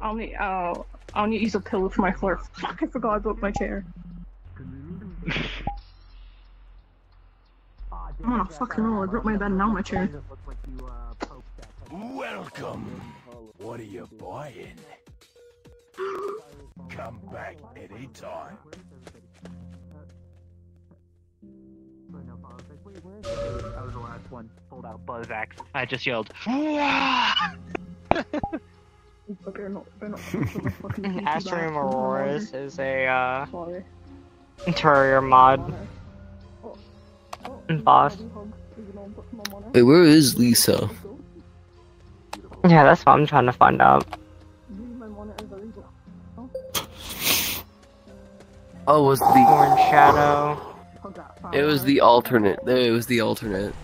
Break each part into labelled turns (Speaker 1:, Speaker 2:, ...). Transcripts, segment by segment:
Speaker 1: I'll need, uh, I'll need to use a pillow for my floor. Fuck, I forgot I broke my chair. Oh, fucking hell, I broke my bed and now my chair.
Speaker 2: Welcome. What are you buying? Come back anytime.
Speaker 3: I was the last one. Pulled out Buzz Axe. I just yelled.
Speaker 1: But they're not, they're not super fucking sneaky Astrum.
Speaker 4: Aureus is a uh,
Speaker 1: Sorry.
Speaker 4: interior mod boss.
Speaker 5: Wait, where is Lisa?
Speaker 4: Yeah, that's what I'm trying to find out.
Speaker 5: Oh, was the
Speaker 4: Orange Shadow.
Speaker 5: it was the alternate. It was the alternate.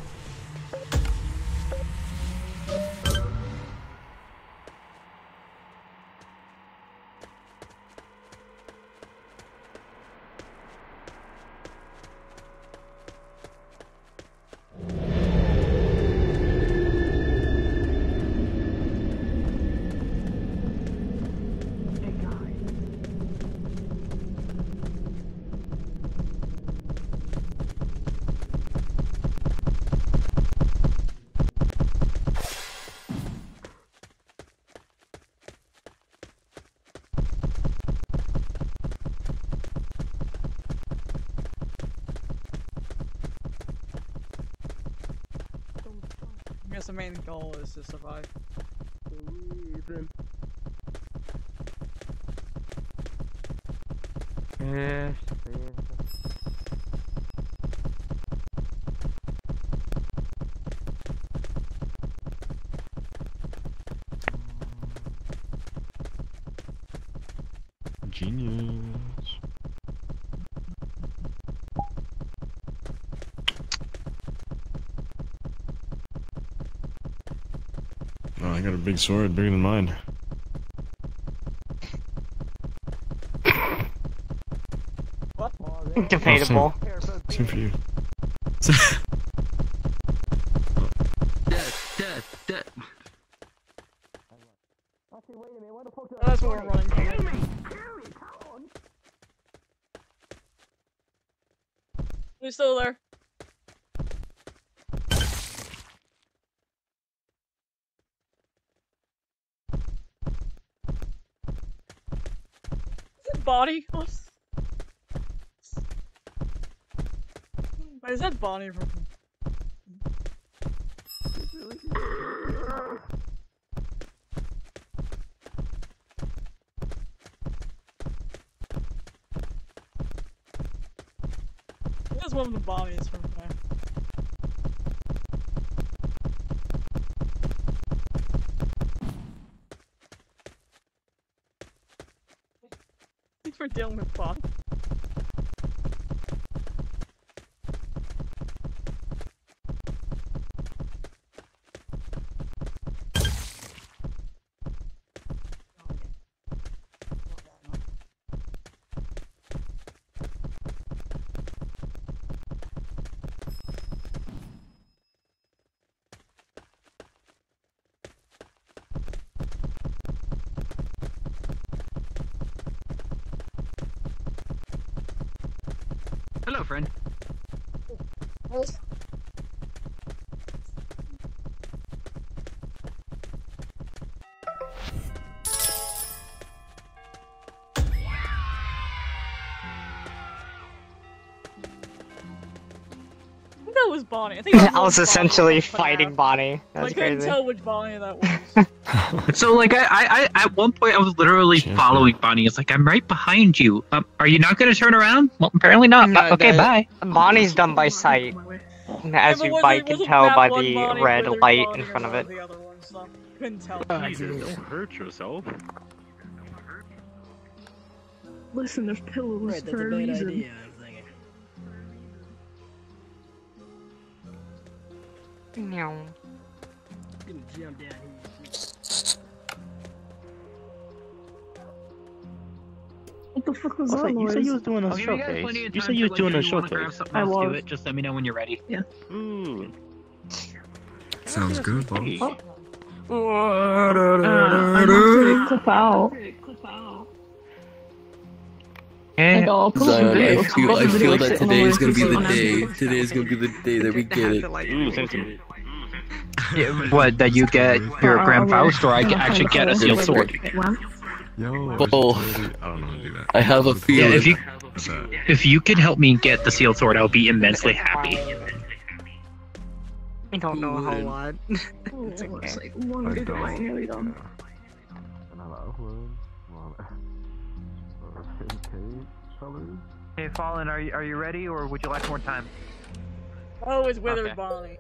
Speaker 6: I guess the main goal is to survive.
Speaker 4: Yes.
Speaker 7: Genius. Oh, I got a big sword, bigger than mine.
Speaker 4: Debatable.
Speaker 7: Oh, same for you.
Speaker 6: That's what we're running from. Who's still there? What's- Wait, is that Bonnie from? That's one of the Bonnies from dealing with Bob. Bonnie. I think that
Speaker 4: I was essentially
Speaker 6: But
Speaker 4: fighting Bonnie.
Speaker 6: I couldn't
Speaker 4: crazy.
Speaker 6: tell which Bonnie that was.
Speaker 8: So like I, I, I at one point I was literally following Bonnie. It's like I'm right behind you. Um, are you not gonna turn around? Well, apparently not.
Speaker 4: No,
Speaker 8: okay,
Speaker 4: the-
Speaker 8: bye.
Speaker 4: Bonnie's done by sight. As
Speaker 6: but
Speaker 4: you
Speaker 6: was
Speaker 4: might
Speaker 6: it-
Speaker 4: can tell by the
Speaker 6: Bonnie
Speaker 4: red light
Speaker 6: bonding
Speaker 4: in front of it.
Speaker 6: The one, so couldn't tell.
Speaker 7: Don't hurt yourself.
Speaker 1: Listen, there's pillows
Speaker 9: Right, that's
Speaker 1: for
Speaker 9: a
Speaker 1: a reason.
Speaker 9: idea, I'm thinking.
Speaker 4: Meow.
Speaker 9: Gonna jump down.
Speaker 1: What the fuck was
Speaker 7: Also,
Speaker 1: that
Speaker 7: you said you was doing a
Speaker 8: I'll give you
Speaker 7: showcase. You said you was
Speaker 8: like,
Speaker 7: doing a
Speaker 8: if you wanna grab
Speaker 7: showcase.
Speaker 1: I
Speaker 8: else, do it. Just let me know when you're ready.
Speaker 1: Yeah.
Speaker 7: Ooh.
Speaker 10: Sounds good, boss.
Speaker 1: Oh, I'm actually clip out. Like, I'll put some
Speaker 5: Zion, I feel,
Speaker 1: I'll
Speaker 5: I
Speaker 1: put
Speaker 5: feel that today is gonna be the day. Today is gonna be the day that we get it.
Speaker 8: Yeah, what, that you get your
Speaker 1: Uh,
Speaker 8: Grand
Speaker 1: I'll-
Speaker 8: Faust, or I
Speaker 1: I'll
Speaker 8: can
Speaker 1: find
Speaker 8: actually get a
Speaker 1: photo.
Speaker 8: sealed sword?
Speaker 3: Yo,
Speaker 5: Both.
Speaker 3: I don't know how to do that.
Speaker 5: I have a
Speaker 8: Yeah, if you if you could help me get the sealed sword, I'll be immensely happy.
Speaker 4: I don't know how lot.
Speaker 1: Oh, It's like one gigabyte nearly.
Speaker 2: Hey, Fallen, are you are you ready, or would you like more time?
Speaker 6: Oh, it's withered
Speaker 2: Okay.
Speaker 6: Bonnie.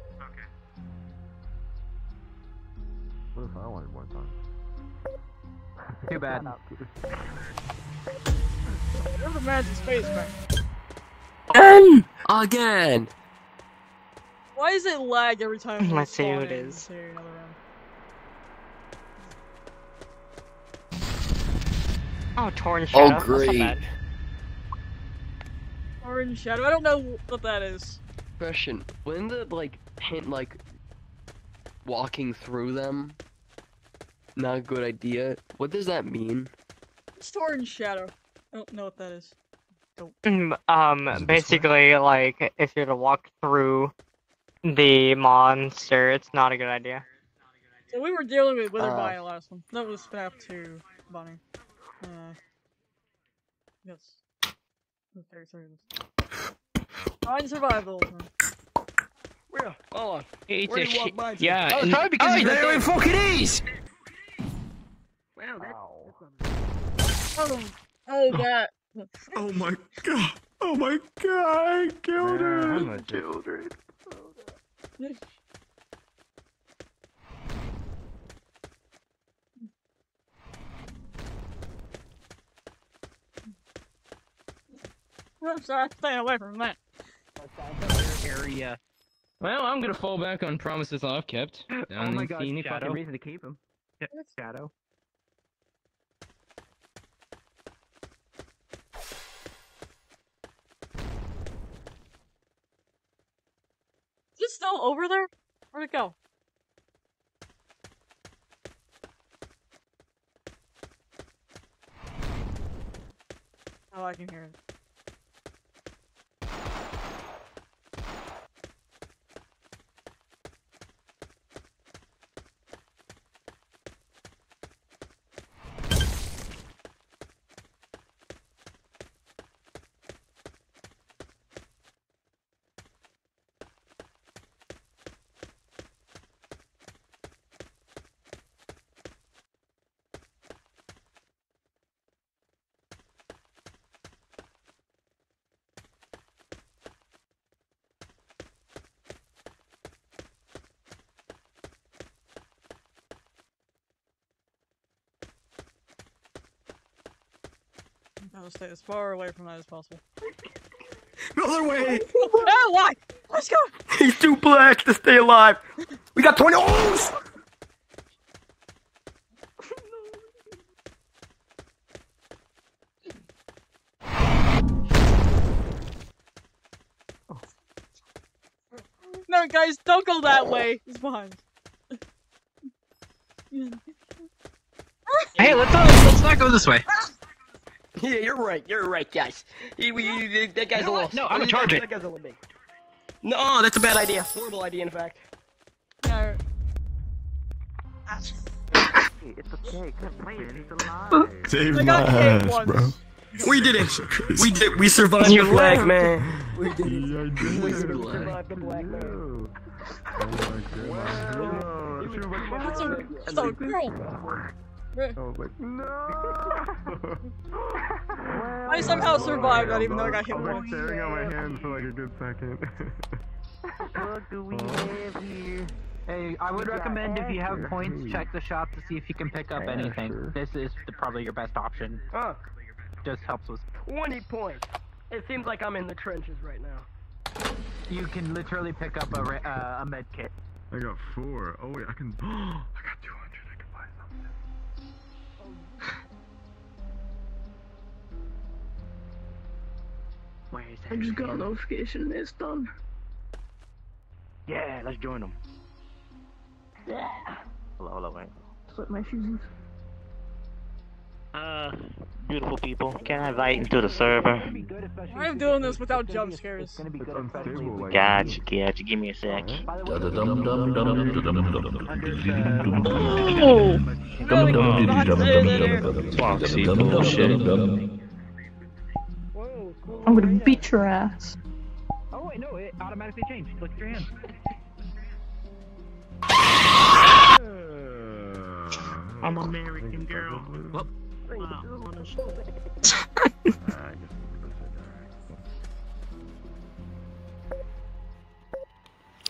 Speaker 3: What if I wanted more time?
Speaker 2: Too bad.
Speaker 6: You're the magic space man.
Speaker 5: Again! Again!
Speaker 6: Why is it lag every time?
Speaker 4: Let's see who
Speaker 6: spawn
Speaker 4: it
Speaker 6: in
Speaker 4: is.
Speaker 6: to another round?
Speaker 4: Oh, torn
Speaker 5: Oh,
Speaker 4: shadow. That's not
Speaker 5: great.
Speaker 4: bad.
Speaker 6: Orange shadow. I don't know what that is.
Speaker 5: Question: When the like hint like walking through them, not a good idea. What does that mean?
Speaker 6: It's torn shadow. I don't know what that is.
Speaker 4: Mm, Um, basically, like, if you're to walk through the monster, it's not a good idea.
Speaker 6: So we were dealing with withered
Speaker 5: Uh.
Speaker 6: Bonnie last one. That was FNAF 2 Bonnie. Uh, yes. Okay, sorry. Find survival.
Speaker 9: Where? Hold on.
Speaker 11: It's
Speaker 9: Where
Speaker 11: a
Speaker 9: do you walk
Speaker 11: shit.
Speaker 9: by to?
Speaker 11: Yeah.
Speaker 9: Oh,
Speaker 11: and-
Speaker 9: sorry, because
Speaker 11: Oh, there
Speaker 9: there.
Speaker 11: it fucking is!
Speaker 9: Wow, that,
Speaker 6: Oh, oh, that.
Speaker 3: Oh my god! Oh my god! I killed her!
Speaker 2: killed her.
Speaker 6: I'm sorry, staying away from that.
Speaker 2: Area.
Speaker 11: Well, I'm gonna fall back on promises I've kept. Oh I
Speaker 2: oh my
Speaker 11: don't
Speaker 2: god,
Speaker 11: see any
Speaker 2: Shadow.
Speaker 11: fucking
Speaker 2: reason to keep him. Shadow.
Speaker 6: Is it still over there? Where'd it go? Oh, I can hear it. I'm trying to stay as far away from that as possible.
Speaker 9: Another way!
Speaker 6: oh, why? Let's go!
Speaker 9: He's too black to stay alive! We got 20 O's!
Speaker 6: No, guys, don't go that way. It's behind.
Speaker 8: Hey, let's not let's not go this way.
Speaker 9: Yeah, you're right, you're right, guys. He, we, he- that guy's a loss.
Speaker 8: No, I'm in charge of
Speaker 9: That
Speaker 8: it.
Speaker 9: guy's a limit. No, that's a bad idea. Horrible idea, in fact.
Speaker 6: No.
Speaker 2: It's okay, Clifton's alive.
Speaker 3: Save my ass,
Speaker 6: once.
Speaker 3: bro.
Speaker 9: We did it! We did, we survived the black man. We did it.
Speaker 3: Yeah, I did.
Speaker 9: We survived the black man.
Speaker 6: That's a, that's a girl. I somehow survived that even though I got hit once.
Speaker 3: staring at my hands for like a good second.
Speaker 2: What do we have here? Hey, I would recommend if you have points, check the shop to see if you can pick up anything. This is the, probably your best option.
Speaker 9: Huh.
Speaker 2: Just helps with...
Speaker 9: 20 points. It seems like I'm in the trenches right now.
Speaker 2: You can literally pick up a, uh, a med kit.
Speaker 3: I got four. Oh wait, I can. I got 200.
Speaker 2: Where is
Speaker 1: I just got a notification and it's done.
Speaker 2: Yeah, let's join them.
Speaker 12: Hold on, hold on, wait.
Speaker 1: Slip my shoes.
Speaker 12: Uh, beautiful people, can I invite into the server?
Speaker 6: I'm doing this without jump scares.
Speaker 12: Gotcha, gotcha. Give me a sec.
Speaker 10: Foxy bullshit.
Speaker 1: I'm gonna beat your ass.
Speaker 3: Oh wait, no, it automatically changed. Click your hand.
Speaker 8: I'm American girl. Well,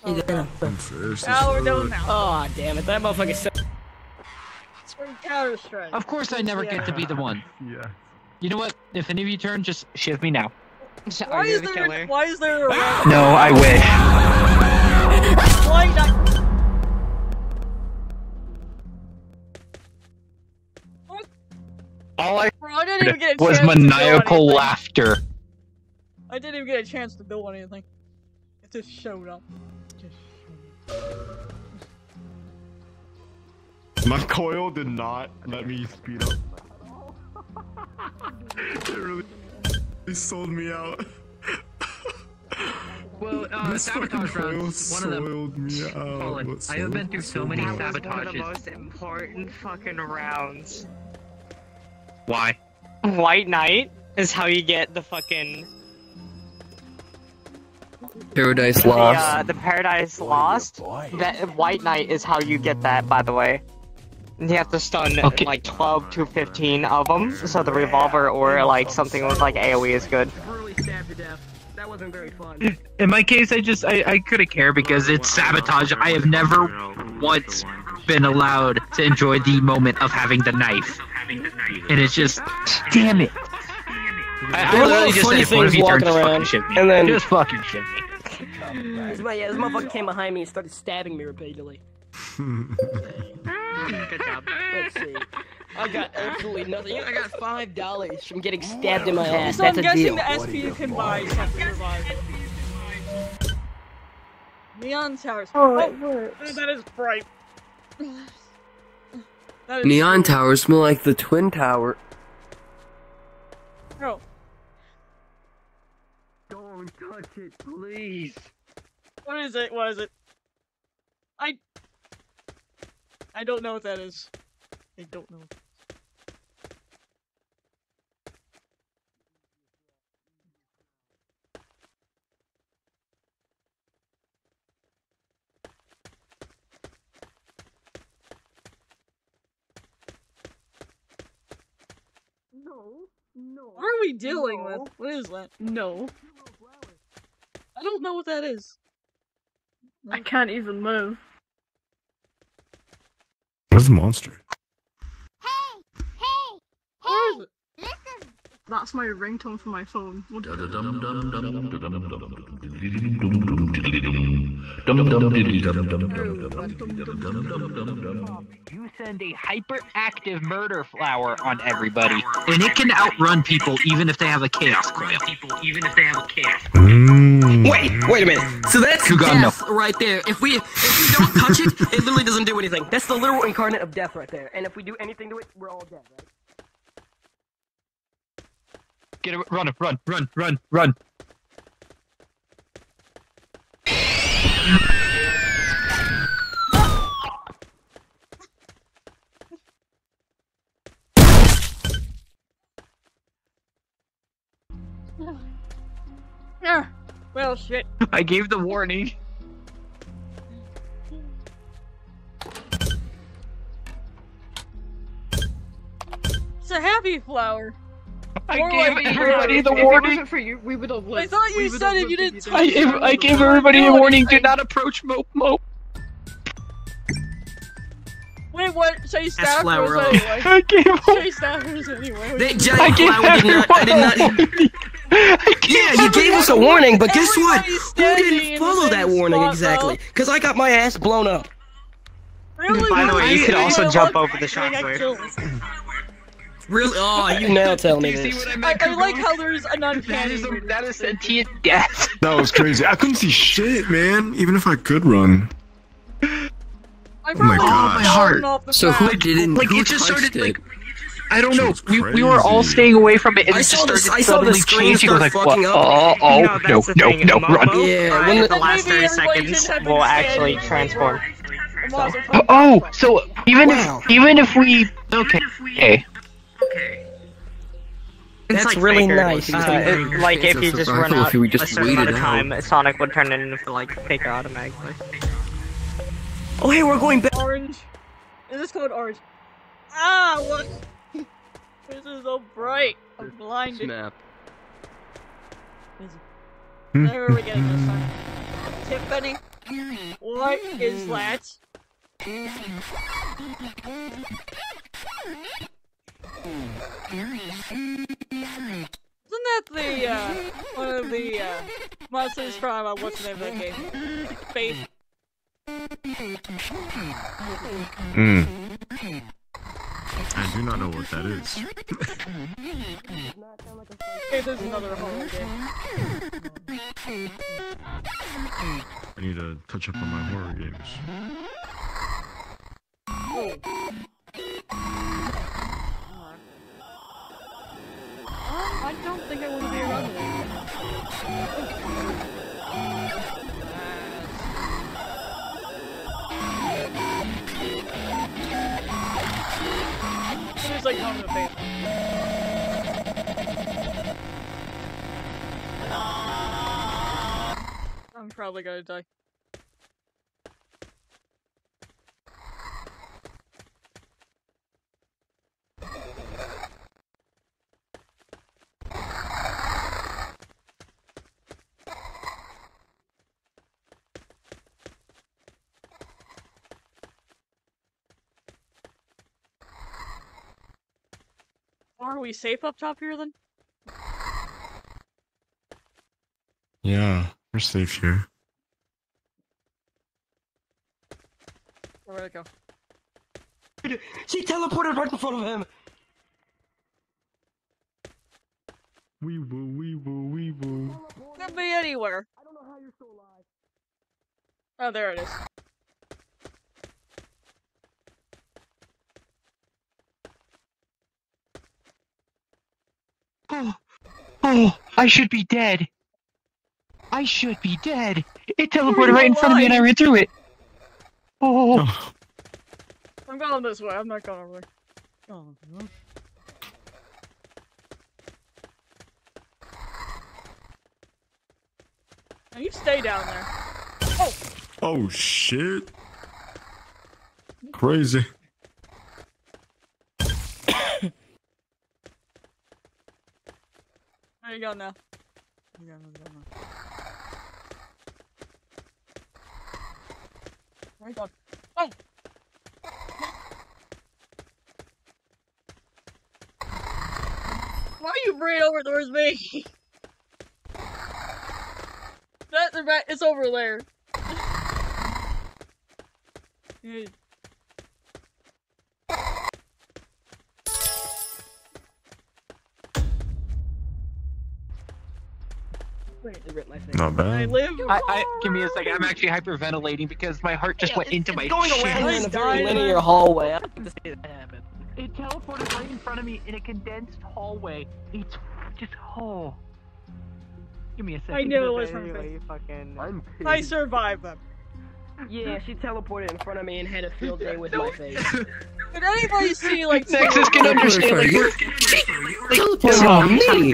Speaker 6: Oh,
Speaker 7: First
Speaker 6: Now we're done now.
Speaker 9: Oh, damn it. That motherfucker said.
Speaker 6: From Counter Strike.
Speaker 3: Of course, I never get to be the one.
Speaker 7: Yeah.
Speaker 3: You know what? If any of you turn, just shiv me now.
Speaker 6: Why is
Speaker 4: the
Speaker 6: there?
Speaker 4: killer?
Speaker 6: Why is there a ah!
Speaker 3: No, I wish.
Speaker 6: Why not?
Speaker 3: All I
Speaker 6: Bro, I didn't even get a
Speaker 3: was
Speaker 6: chance to build
Speaker 3: maniacal
Speaker 6: anything.
Speaker 3: laughter.
Speaker 6: I didn't even get a chance to build anything. It just showed up. Just
Speaker 7: My coil did not let me speed up. It really they sold me out.
Speaker 3: Well, uh,
Speaker 7: this fucking
Speaker 3: sabotage
Speaker 7: coil
Speaker 3: rounds. One of them.
Speaker 7: soiled me out.
Speaker 3: Colin, I have been through so many
Speaker 7: me
Speaker 4: That
Speaker 7: out?
Speaker 4: was one of the most important fucking rounds.
Speaker 8: Why?
Speaker 4: White Knight is how you get the fucking
Speaker 5: Paradise
Speaker 4: the,
Speaker 5: Lost.
Speaker 4: uh, the Paradise Lost. That White Knight is how you get that, by the way. You have to stun
Speaker 3: Okay.
Speaker 4: like 12 to 15 of them, so the revolver or like something with like AoE is good.
Speaker 9: Brutally stabbed to death. That wasn't very fun.
Speaker 8: In my case, I just I, I couldn't care because it's sabotage. I have never once been allowed to enjoy the moment of having the knife, and it's just, damn it. I,
Speaker 9: There
Speaker 8: I
Speaker 9: were a lot
Speaker 8: literally just
Speaker 9: funny
Speaker 8: said, if one of
Speaker 9: things
Speaker 8: you turn,
Speaker 9: walking
Speaker 8: just fucking
Speaker 9: around,
Speaker 8: shit me.
Speaker 9: and then-
Speaker 8: just fucking shit me.
Speaker 9: My, yeah, this motherfucker came behind me and started stabbing me repeatedly.
Speaker 4: Good job.
Speaker 9: Let's see. I got absolutely nothing. I got five dollars from getting stabbed in my ass.
Speaker 6: So I'm
Speaker 9: That's a
Speaker 6: guessing
Speaker 9: deal.
Speaker 6: the SP you can buy is to revive. Neon Towers.
Speaker 1: Oh,
Speaker 6: Oh,
Speaker 1: it works.
Speaker 6: that is bright. That is
Speaker 5: Neon towers smell like the Twin Tower.
Speaker 6: Oh,
Speaker 3: Don't touch it, please.
Speaker 6: what is it? What is it? I. I don't know what that is. I don't know.
Speaker 1: No, no.
Speaker 6: What are we dealing
Speaker 1: No.
Speaker 6: with? What is that?
Speaker 1: No.
Speaker 6: I don't know what that is.
Speaker 1: I can't even move.
Speaker 7: Where's the monster?
Speaker 6: Where is it?
Speaker 1: That's my ringtone for my phone. What-
Speaker 3: You send a hyperactive murder flower on everybody.
Speaker 8: And it can outrun people even if they have a chaos coil. Even if they have a chaos.
Speaker 7: Mm.
Speaker 9: Wait, wait a minute. So that's
Speaker 8: Sugano.
Speaker 9: death right there. If we if we don't touch it, it literally doesn't do anything. That's the literal incarnate of death right there. And if we do anything to it, we're all dead, right?
Speaker 8: Get it, run, run, run, run, run.
Speaker 6: Yeah. Well, shit.
Speaker 8: I gave the warning.
Speaker 6: A happy flower.
Speaker 8: I
Speaker 6: More
Speaker 8: gave
Speaker 6: like-
Speaker 8: everybody the
Speaker 1: If it
Speaker 8: warning.
Speaker 1: wasn't for you, we would have
Speaker 6: I thought you
Speaker 1: would
Speaker 6: said
Speaker 1: have
Speaker 6: it. You didn't
Speaker 1: didn't.
Speaker 6: touch
Speaker 8: I,
Speaker 6: it.
Speaker 8: gave- I gave everybody a warning. Do not approach Mope Mope.
Speaker 6: Wait, what? Chase Staffers anyway.
Speaker 8: I gave
Speaker 6: Chase Staffers anyway.
Speaker 5: That
Speaker 8: I
Speaker 5: giant
Speaker 8: gave
Speaker 5: flower did not. I did not.
Speaker 8: everyone I gave
Speaker 5: Yeah, you gave us a warning, but guess what?
Speaker 6: Everybody's
Speaker 5: Who didn't follow that warning
Speaker 6: spot,
Speaker 5: exactly? Because I got my ass blown up.
Speaker 6: Really?
Speaker 4: By the way, you could also jump over the shockwave.
Speaker 6: Killed.
Speaker 5: Really? Oh, you now tell me this.
Speaker 8: I
Speaker 6: I. I like how there's an
Speaker 8: That
Speaker 6: uncanny.
Speaker 8: is a, that is sentient death.
Speaker 7: That was crazy. I couldn't see shit, man. Even if I could run.
Speaker 6: I
Speaker 7: Oh my
Speaker 6: probably
Speaker 7: gosh.
Speaker 8: my heart.
Speaker 5: So who didn't?
Speaker 8: Like
Speaker 5: who
Speaker 8: it just started
Speaker 5: it?
Speaker 8: like I don't know. We, we were all staying away from it, and
Speaker 9: I
Speaker 8: it just
Speaker 9: saw the-
Speaker 8: started
Speaker 9: I saw the
Speaker 8: suddenly
Speaker 9: screen
Speaker 8: changing. I was
Speaker 9: start
Speaker 8: like, what?
Speaker 9: up.
Speaker 8: Oh, oh,
Speaker 4: No,
Speaker 8: no,
Speaker 4: that's the
Speaker 8: no,
Speaker 4: thing.
Speaker 8: no, run!
Speaker 5: Yeah, when
Speaker 4: the,
Speaker 5: the-
Speaker 4: last
Speaker 6: Maybe
Speaker 4: 30 seconds will actually transform.
Speaker 6: where- the monster
Speaker 8: Oh, oh, so even
Speaker 9: Wow.
Speaker 8: if even if we okay, okay,
Speaker 4: It's
Speaker 9: That's
Speaker 4: like
Speaker 9: really
Speaker 4: Faker.
Speaker 9: nice.
Speaker 4: Uh, it- like if you just run
Speaker 5: survival
Speaker 4: out
Speaker 5: if we just
Speaker 4: a certain amount of time,
Speaker 5: out.
Speaker 4: Sonic would turn it into like Faker automatically.
Speaker 9: Oh, hey, we're going back.
Speaker 6: Orange. Is this called orange? Ah, what? this is so bright. I'm blinded.
Speaker 5: Snap.
Speaker 6: Where are we getting this time? Tiffany? What is that? Isn't that the, uh, one of the, uh, monsters from, uh, what's the name of that game? Faith.
Speaker 7: Mm. I do not know what that is.
Speaker 6: Faith is another horror game.
Speaker 7: I need to touch up on my horror games.
Speaker 6: I don't think I want to be around there. It's like coming to faith. I'm probably gonna die. Are we safe up top here then?
Speaker 7: Yeah, we're safe here.
Speaker 6: Where'd it go?
Speaker 9: She teleported right in front of him.
Speaker 7: Wee woo, wee woo, wee woo.
Speaker 6: Could be anywhere. I don't know how you're still alive. Oh, there it is.
Speaker 8: oh, oh, I should be dead. I should be dead. It teleported right in front of me, and I ran through it. Oh,
Speaker 6: I'm going this way. I'm not going over there. Oh, Now you stay down there. Oh,
Speaker 7: Oh shit. Crazy.
Speaker 6: there you go now. You go, you go now. Where you going? Oh! Why are you bringing over towards me? That's right. It's over there. Yeah.
Speaker 7: Not
Speaker 6: I live.
Speaker 8: I, I give me a second. I'm actually hyperventilating because my heart just went into my
Speaker 9: Going
Speaker 8: chest.
Speaker 9: around in a very linear hallway. I have to say that happened.
Speaker 8: It teleported right in front of me in a condensed hallway. It's just oh. Give me a second.
Speaker 6: I knew it was from
Speaker 4: Anyway, you fucking.
Speaker 5: I'm
Speaker 6: I survived them.
Speaker 9: Yeah, she teleported in front of me and had a field day with my face.
Speaker 6: Did anybody see like?
Speaker 8: Nexus can understand. Like, we're,
Speaker 5: Teleported me.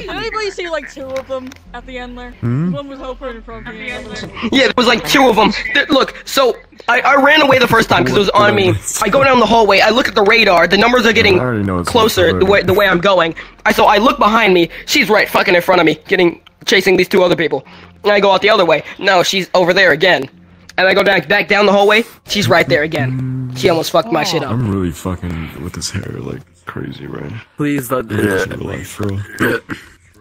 Speaker 6: Did anybody see like two of them at the end there?
Speaker 7: Hmm?
Speaker 6: One was open in front of me. the other-
Speaker 9: Yeah, there was like two of them. Look, so I, I ran away the first time because it was on me. I go down the hallway. I look at the radar. The numbers are getting
Speaker 7: I already know it's
Speaker 9: closer the way the way I'm going. I so I look behind me. She's right fucking in front of me, getting chasing these two other people. And I go out the other way. No, she's over there again. And I go back back down the hallway. She's right there again. She almost fucked my shit up.
Speaker 7: I'm really fucking with this hair like crazy, right?
Speaker 5: Please don't do
Speaker 7: Yeah.
Speaker 5: that.
Speaker 7: Like, for real.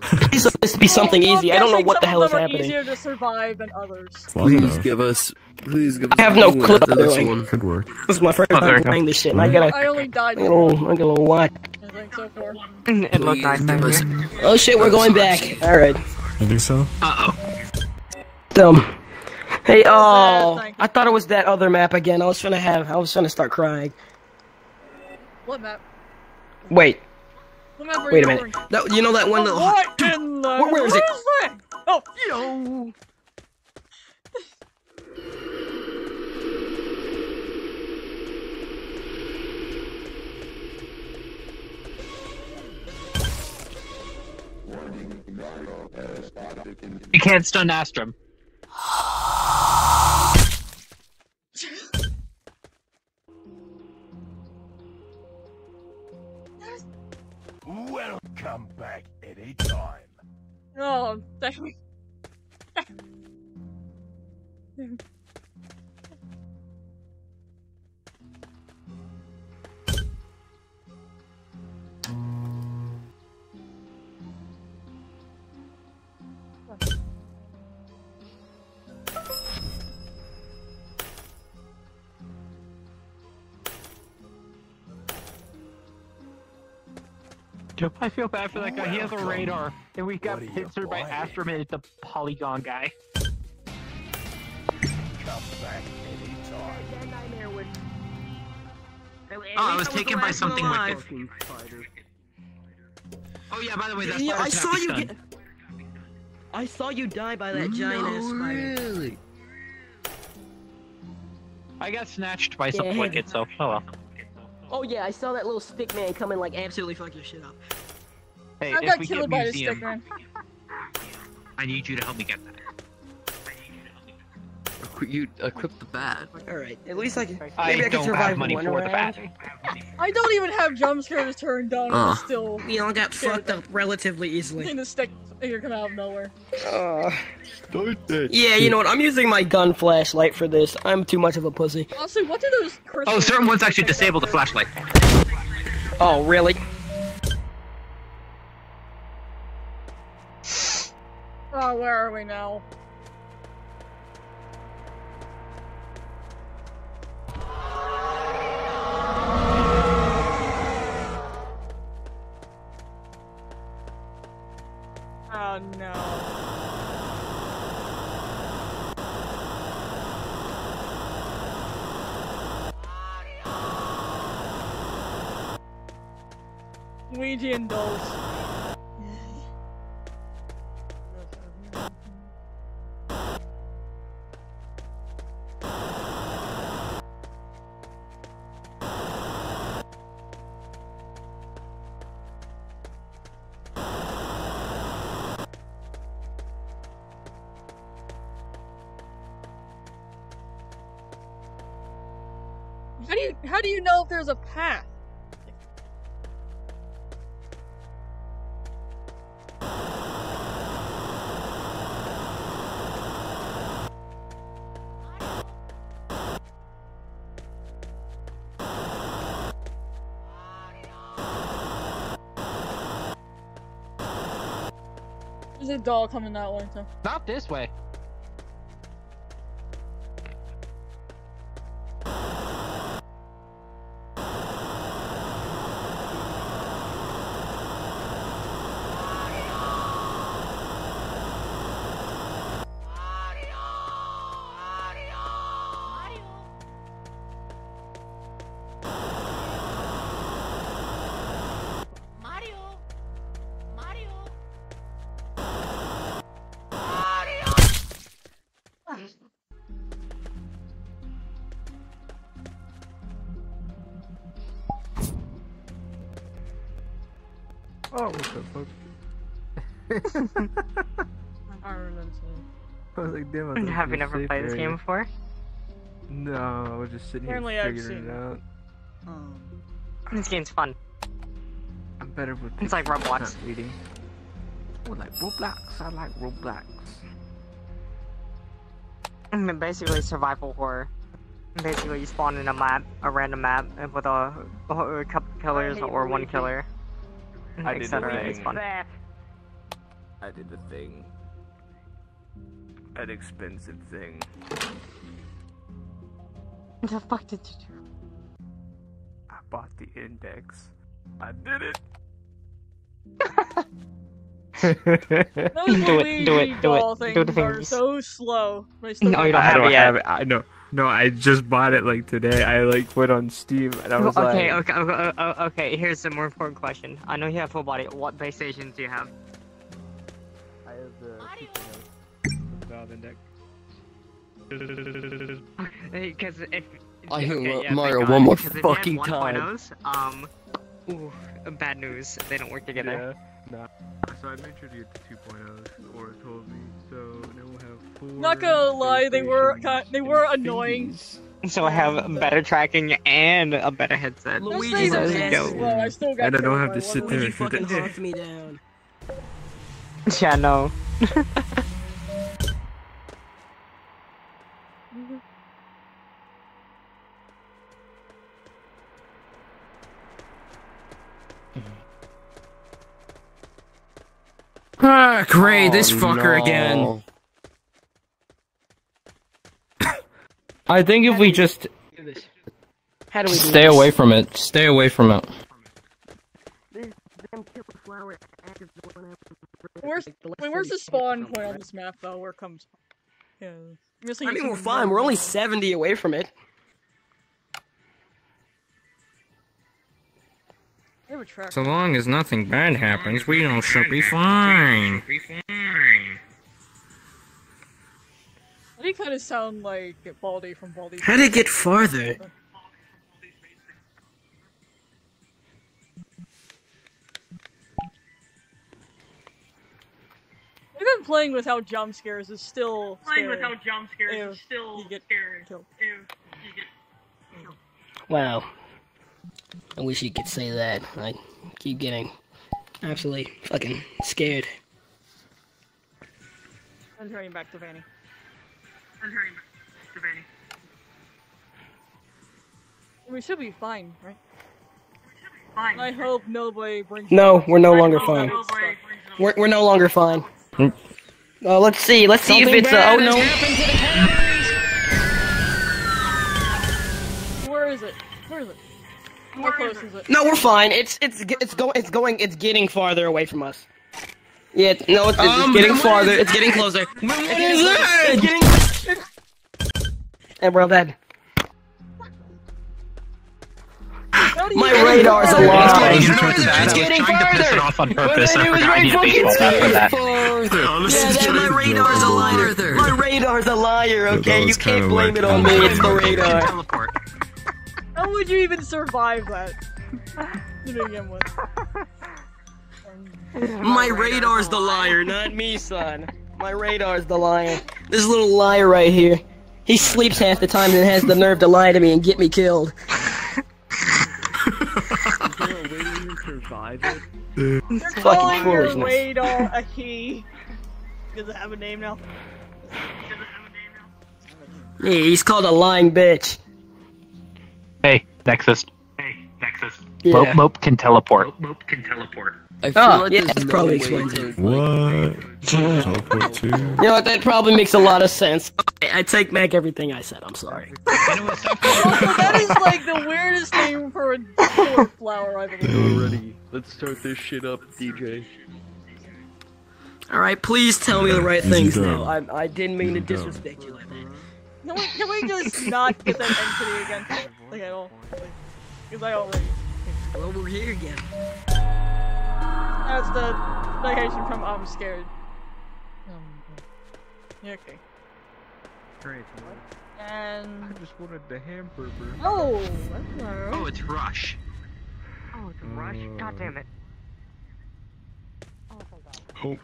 Speaker 9: Please let this be something easy. I don't know what the hell is
Speaker 6: them are
Speaker 9: happening.
Speaker 6: easier to survive than others.
Speaker 5: Please give us. Please give us.
Speaker 9: I have no
Speaker 5: a clue
Speaker 9: clue what
Speaker 5: this
Speaker 9: doing.
Speaker 5: one.
Speaker 7: Could work.
Speaker 9: This is my first
Speaker 8: Oh,
Speaker 9: time playing this shit. And I gotta,
Speaker 6: I only died oh,
Speaker 9: I gotta, I gotta watch.
Speaker 6: I think so far.
Speaker 4: It looked nice. thank
Speaker 5: Please
Speaker 4: you.
Speaker 9: Oh shit, we're going back. All right.
Speaker 7: You think so?
Speaker 8: Uh oh.
Speaker 9: So, Hey, oh, I thought it was that other map again. I was gonna have, I was gonna start crying.
Speaker 6: What map?
Speaker 9: Wait,
Speaker 6: What map
Speaker 9: wait a minute.
Speaker 6: covering?
Speaker 9: No, you know that one little.
Speaker 6: What in the?
Speaker 9: Where- where is it?
Speaker 6: that? Oh, yo.
Speaker 8: You can't stun Astrum.
Speaker 2: Welcome back anytime.
Speaker 6: Oh, damn it.
Speaker 3: I feel bad for that guy. He has a radar, and we got
Speaker 2: What are you
Speaker 3: hit by
Speaker 2: buying?
Speaker 3: Astrum and the polygon guy.
Speaker 2: Come back anytime.
Speaker 8: Oh, I was taken by something wicked. Oh yeah, by the way, that's
Speaker 9: Yeah, I saw you
Speaker 8: stunned.
Speaker 9: get. I saw you die by that giant ass spider.
Speaker 5: Really?
Speaker 3: I got snatched by some
Speaker 9: Yeah.
Speaker 3: wicked, so oh well.
Speaker 9: Oh yeah, I saw that little stick man come and like absolutely fuck your shit up.
Speaker 3: Hey,
Speaker 6: I
Speaker 3: if
Speaker 6: got
Speaker 3: we
Speaker 6: killed
Speaker 3: get
Speaker 6: by the
Speaker 3: museum,
Speaker 6: stick man.
Speaker 8: I need you to help me get that.
Speaker 5: Equi- You equip the bat.
Speaker 9: All right, at least I can. Maybe
Speaker 3: I
Speaker 9: I, can
Speaker 3: don't
Speaker 9: survive
Speaker 3: have money
Speaker 9: one
Speaker 3: for the bat.
Speaker 6: I don't even have jump scares turned on.
Speaker 5: Uh.
Speaker 6: I'm still
Speaker 9: You know, I got fucked up relatively easily.
Speaker 6: in the stick. You're coming out of nowhere.
Speaker 9: Uh, yeah, you know what? I'm using my gun flashlight for this. I'm too much of a pussy.
Speaker 6: Honestly, what do those?
Speaker 8: Oh, certain ones actually disable the flashlight.
Speaker 9: Oh, really?
Speaker 6: Oh, where are we now? Oh no. Luigi and do you how do you know if there's a path? There's a doll coming that way, so.
Speaker 3: Not this way.
Speaker 6: I remember.
Speaker 13: I was like, damn, I
Speaker 4: Have you never played this game before?
Speaker 13: No, I was just sitting
Speaker 6: Apparently
Speaker 13: here
Speaker 6: I've
Speaker 13: figuring
Speaker 6: seen
Speaker 13: it
Speaker 6: it.
Speaker 13: out.
Speaker 4: Um, this game's fun.
Speaker 13: I'm better with
Speaker 4: It's like Roblox.
Speaker 13: not reading. Oh, like Roblox. I like Roblox.
Speaker 4: Mm, and then basically survival horror. Basically, you spawn in a map, a random map, uh, with a, a couple killers or one killer,
Speaker 13: I did the
Speaker 4: etc. It's
Speaker 13: thing.
Speaker 4: fun.
Speaker 13: I did the thing. An expensive thing.
Speaker 4: What the fuck did you do?
Speaker 13: I bought the index. I did it.
Speaker 6: Those
Speaker 3: Do it, do it, do it,
Speaker 6: doll
Speaker 3: do
Speaker 6: things
Speaker 3: the
Speaker 6: are
Speaker 3: things.
Speaker 6: so slow. They still
Speaker 3: No, you don't
Speaker 7: I
Speaker 3: have
Speaker 7: don't
Speaker 3: it yet.
Speaker 7: have it. I know. No, I just bought it like today. I like went on Steam and I was
Speaker 4: okay,
Speaker 7: like,
Speaker 4: okay, okay, okay, okay. Here's a more important question. I know you have full body. What base stations do you have?
Speaker 7: 11 deck.
Speaker 4: Because if
Speaker 5: I hit
Speaker 4: okay, yeah,
Speaker 5: Mario one more fucking time.
Speaker 4: Um, ooh, bad news. They don't work together.
Speaker 7: Yeah, nah. So I made sure to get the 2.0s, or told me. So now we'll have four.
Speaker 6: Not gonna lie, they were they were annoying.
Speaker 4: So I have better tracking and a better headset.
Speaker 6: Luigi's a best. I
Speaker 7: and I don't have to sit there. Luigi
Speaker 9: fucking honked me down.
Speaker 4: Yeah, no.
Speaker 8: Ah, great, this
Speaker 5: Oh,
Speaker 8: fucker again. I think if we just
Speaker 9: How do we do
Speaker 8: stay
Speaker 9: this?
Speaker 8: away from it, stay away from it.
Speaker 6: Where's, wait, where's the spawn point on this map though? Where it comes? Yeah. I'm guessing
Speaker 9: I
Speaker 6: it's
Speaker 9: mean, we're fine. We're only 70 away from it.
Speaker 8: So long as nothing bad happens, we all should be fine.
Speaker 6: I think kind of sound like Baldi from Baldi.
Speaker 9: How did it get farther?
Speaker 6: Even playing without jump scares is still
Speaker 1: Playing
Speaker 6: scary.
Speaker 1: without jump scares
Speaker 6: Ew.
Speaker 1: is still
Speaker 6: You get
Speaker 1: scary.
Speaker 6: killed.
Speaker 1: Ew. You get
Speaker 9: Wow. I wish you could say that. I keep getting absolutely fucking scared.
Speaker 6: I'm turning back to Vanny.
Speaker 1: I'm turning back to Vanny.
Speaker 6: We should be fine, right?
Speaker 1: Fine.
Speaker 6: I hope nobody brings.
Speaker 9: No, we're no longer
Speaker 6: I hope
Speaker 9: fine.
Speaker 6: nobody.
Speaker 9: We're, we're no longer fine. Uh, let's see. Let's see if it's. Uh, oh no.
Speaker 6: How close is it?
Speaker 9: No, we're fine. It's it's it's going it's going it's getting farther away from us. Yeah, it's- no, it's, it's
Speaker 8: Um,
Speaker 9: getting farther. It's getting closer.
Speaker 8: What
Speaker 9: It's
Speaker 8: is
Speaker 9: getting
Speaker 8: that?
Speaker 9: closer. It's getting. Hey, bro, that
Speaker 6: How do you
Speaker 9: my radar's
Speaker 6: farther?
Speaker 9: alive.
Speaker 8: It's
Speaker 9: It's
Speaker 8: getting
Speaker 9: getting
Speaker 8: trying to piss it
Speaker 9: farther.
Speaker 8: off on purpose.
Speaker 9: then
Speaker 8: I
Speaker 9: it was
Speaker 8: forgot
Speaker 9: right
Speaker 8: need a
Speaker 9: fucking
Speaker 8: baseball bat for that.
Speaker 5: Farther.
Speaker 9: Yeah, that, my radar's a liar. My radar's a liar. Okay, you can't blame it on me. It's the radar.
Speaker 8: Teleport.
Speaker 6: How would you even survive that? To begin with.
Speaker 9: My radar's the liar, not me, son. My radar's the liar. This little liar right here. He sleeps half the time and has the nerve to lie to me and get me killed.
Speaker 2: survive it?
Speaker 6: You're
Speaker 9: Fucking
Speaker 6: calling your radar a he. Does it have a name now?
Speaker 9: Yeah, he's called a lying bitch.
Speaker 3: Hey, Nexus. Hey, Nexus.
Speaker 9: Yeah.
Speaker 3: Mope Mope can teleport. Mope can teleport.
Speaker 5: I oh, feel
Speaker 9: Oh,
Speaker 5: like
Speaker 9: yeah,
Speaker 5: there's
Speaker 9: that
Speaker 5: no
Speaker 9: probably
Speaker 5: way
Speaker 9: explains it.
Speaker 7: What? Teleport too?
Speaker 9: You know what? That probably makes a lot of sense. I, I take back everything I said. I'm sorry.
Speaker 6: That is like the weirdest name for a flower I've ever heard.
Speaker 5: Already. Let's start this shit up, DJ.
Speaker 9: All right, please tell me the right
Speaker 7: Easy
Speaker 9: things
Speaker 7: dub.
Speaker 9: now. I, I didn't mean to
Speaker 7: Easy dub.
Speaker 9: disrespect you like that.
Speaker 6: Can we, can we just not get that entity again? Like at all? Because I already.
Speaker 9: Well, we're here again.
Speaker 6: That's the location from I'm scared. Um, yeah, okay.
Speaker 7: Great.
Speaker 6: And
Speaker 7: I just wanted the hamburger.
Speaker 6: oh, that's not
Speaker 8: Oh, it's Rush.
Speaker 4: Oh, it's Rush. God damn it.
Speaker 7: Oh,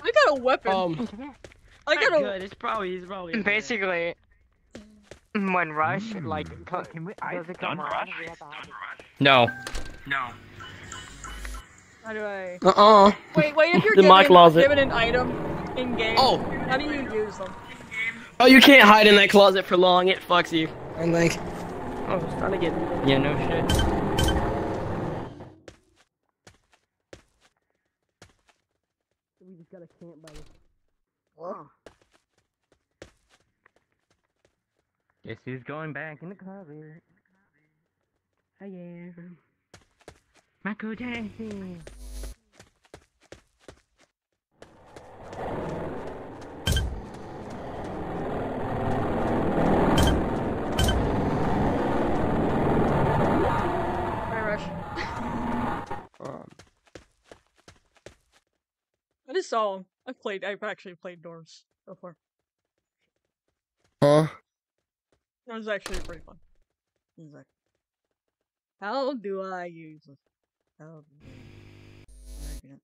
Speaker 6: I got a weapon.
Speaker 9: Um,
Speaker 6: I got a. Good.
Speaker 9: It's probably he's probably.
Speaker 4: Basically, when Rush, like,
Speaker 3: Can we
Speaker 4: does it come around, we have to have it-
Speaker 8: No.
Speaker 3: No.
Speaker 6: How do I?
Speaker 9: Uh uh
Speaker 6: Wait, wait. If you're
Speaker 9: In
Speaker 6: given,
Speaker 9: my closet.
Speaker 6: given an item in game,
Speaker 9: Oh.
Speaker 6: how do you use them?
Speaker 9: Oh, you can't hide in that closet for long. It fucks you. I'm like, oh, it's trying to get.
Speaker 8: Yeah, no shit.
Speaker 9: We just gotta camp by the.
Speaker 3: Guess he's going back in the closet.
Speaker 9: Oh, I am.
Speaker 3: Michael Jackson.
Speaker 6: I just saw him. I've played. I've actually played Norms before.
Speaker 5: Huh?
Speaker 6: It was actually pretty fun. Like, how do I use this? How do I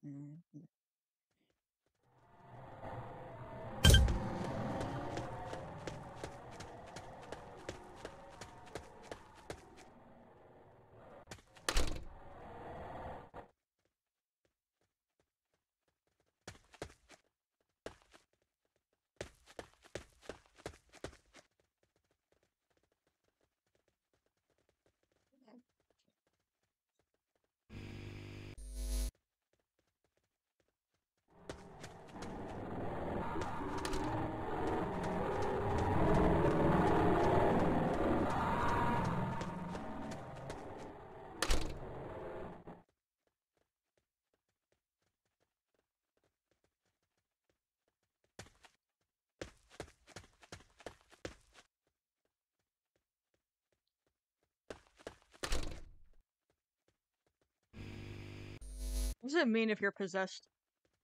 Speaker 6: What does it mean if you're possessed?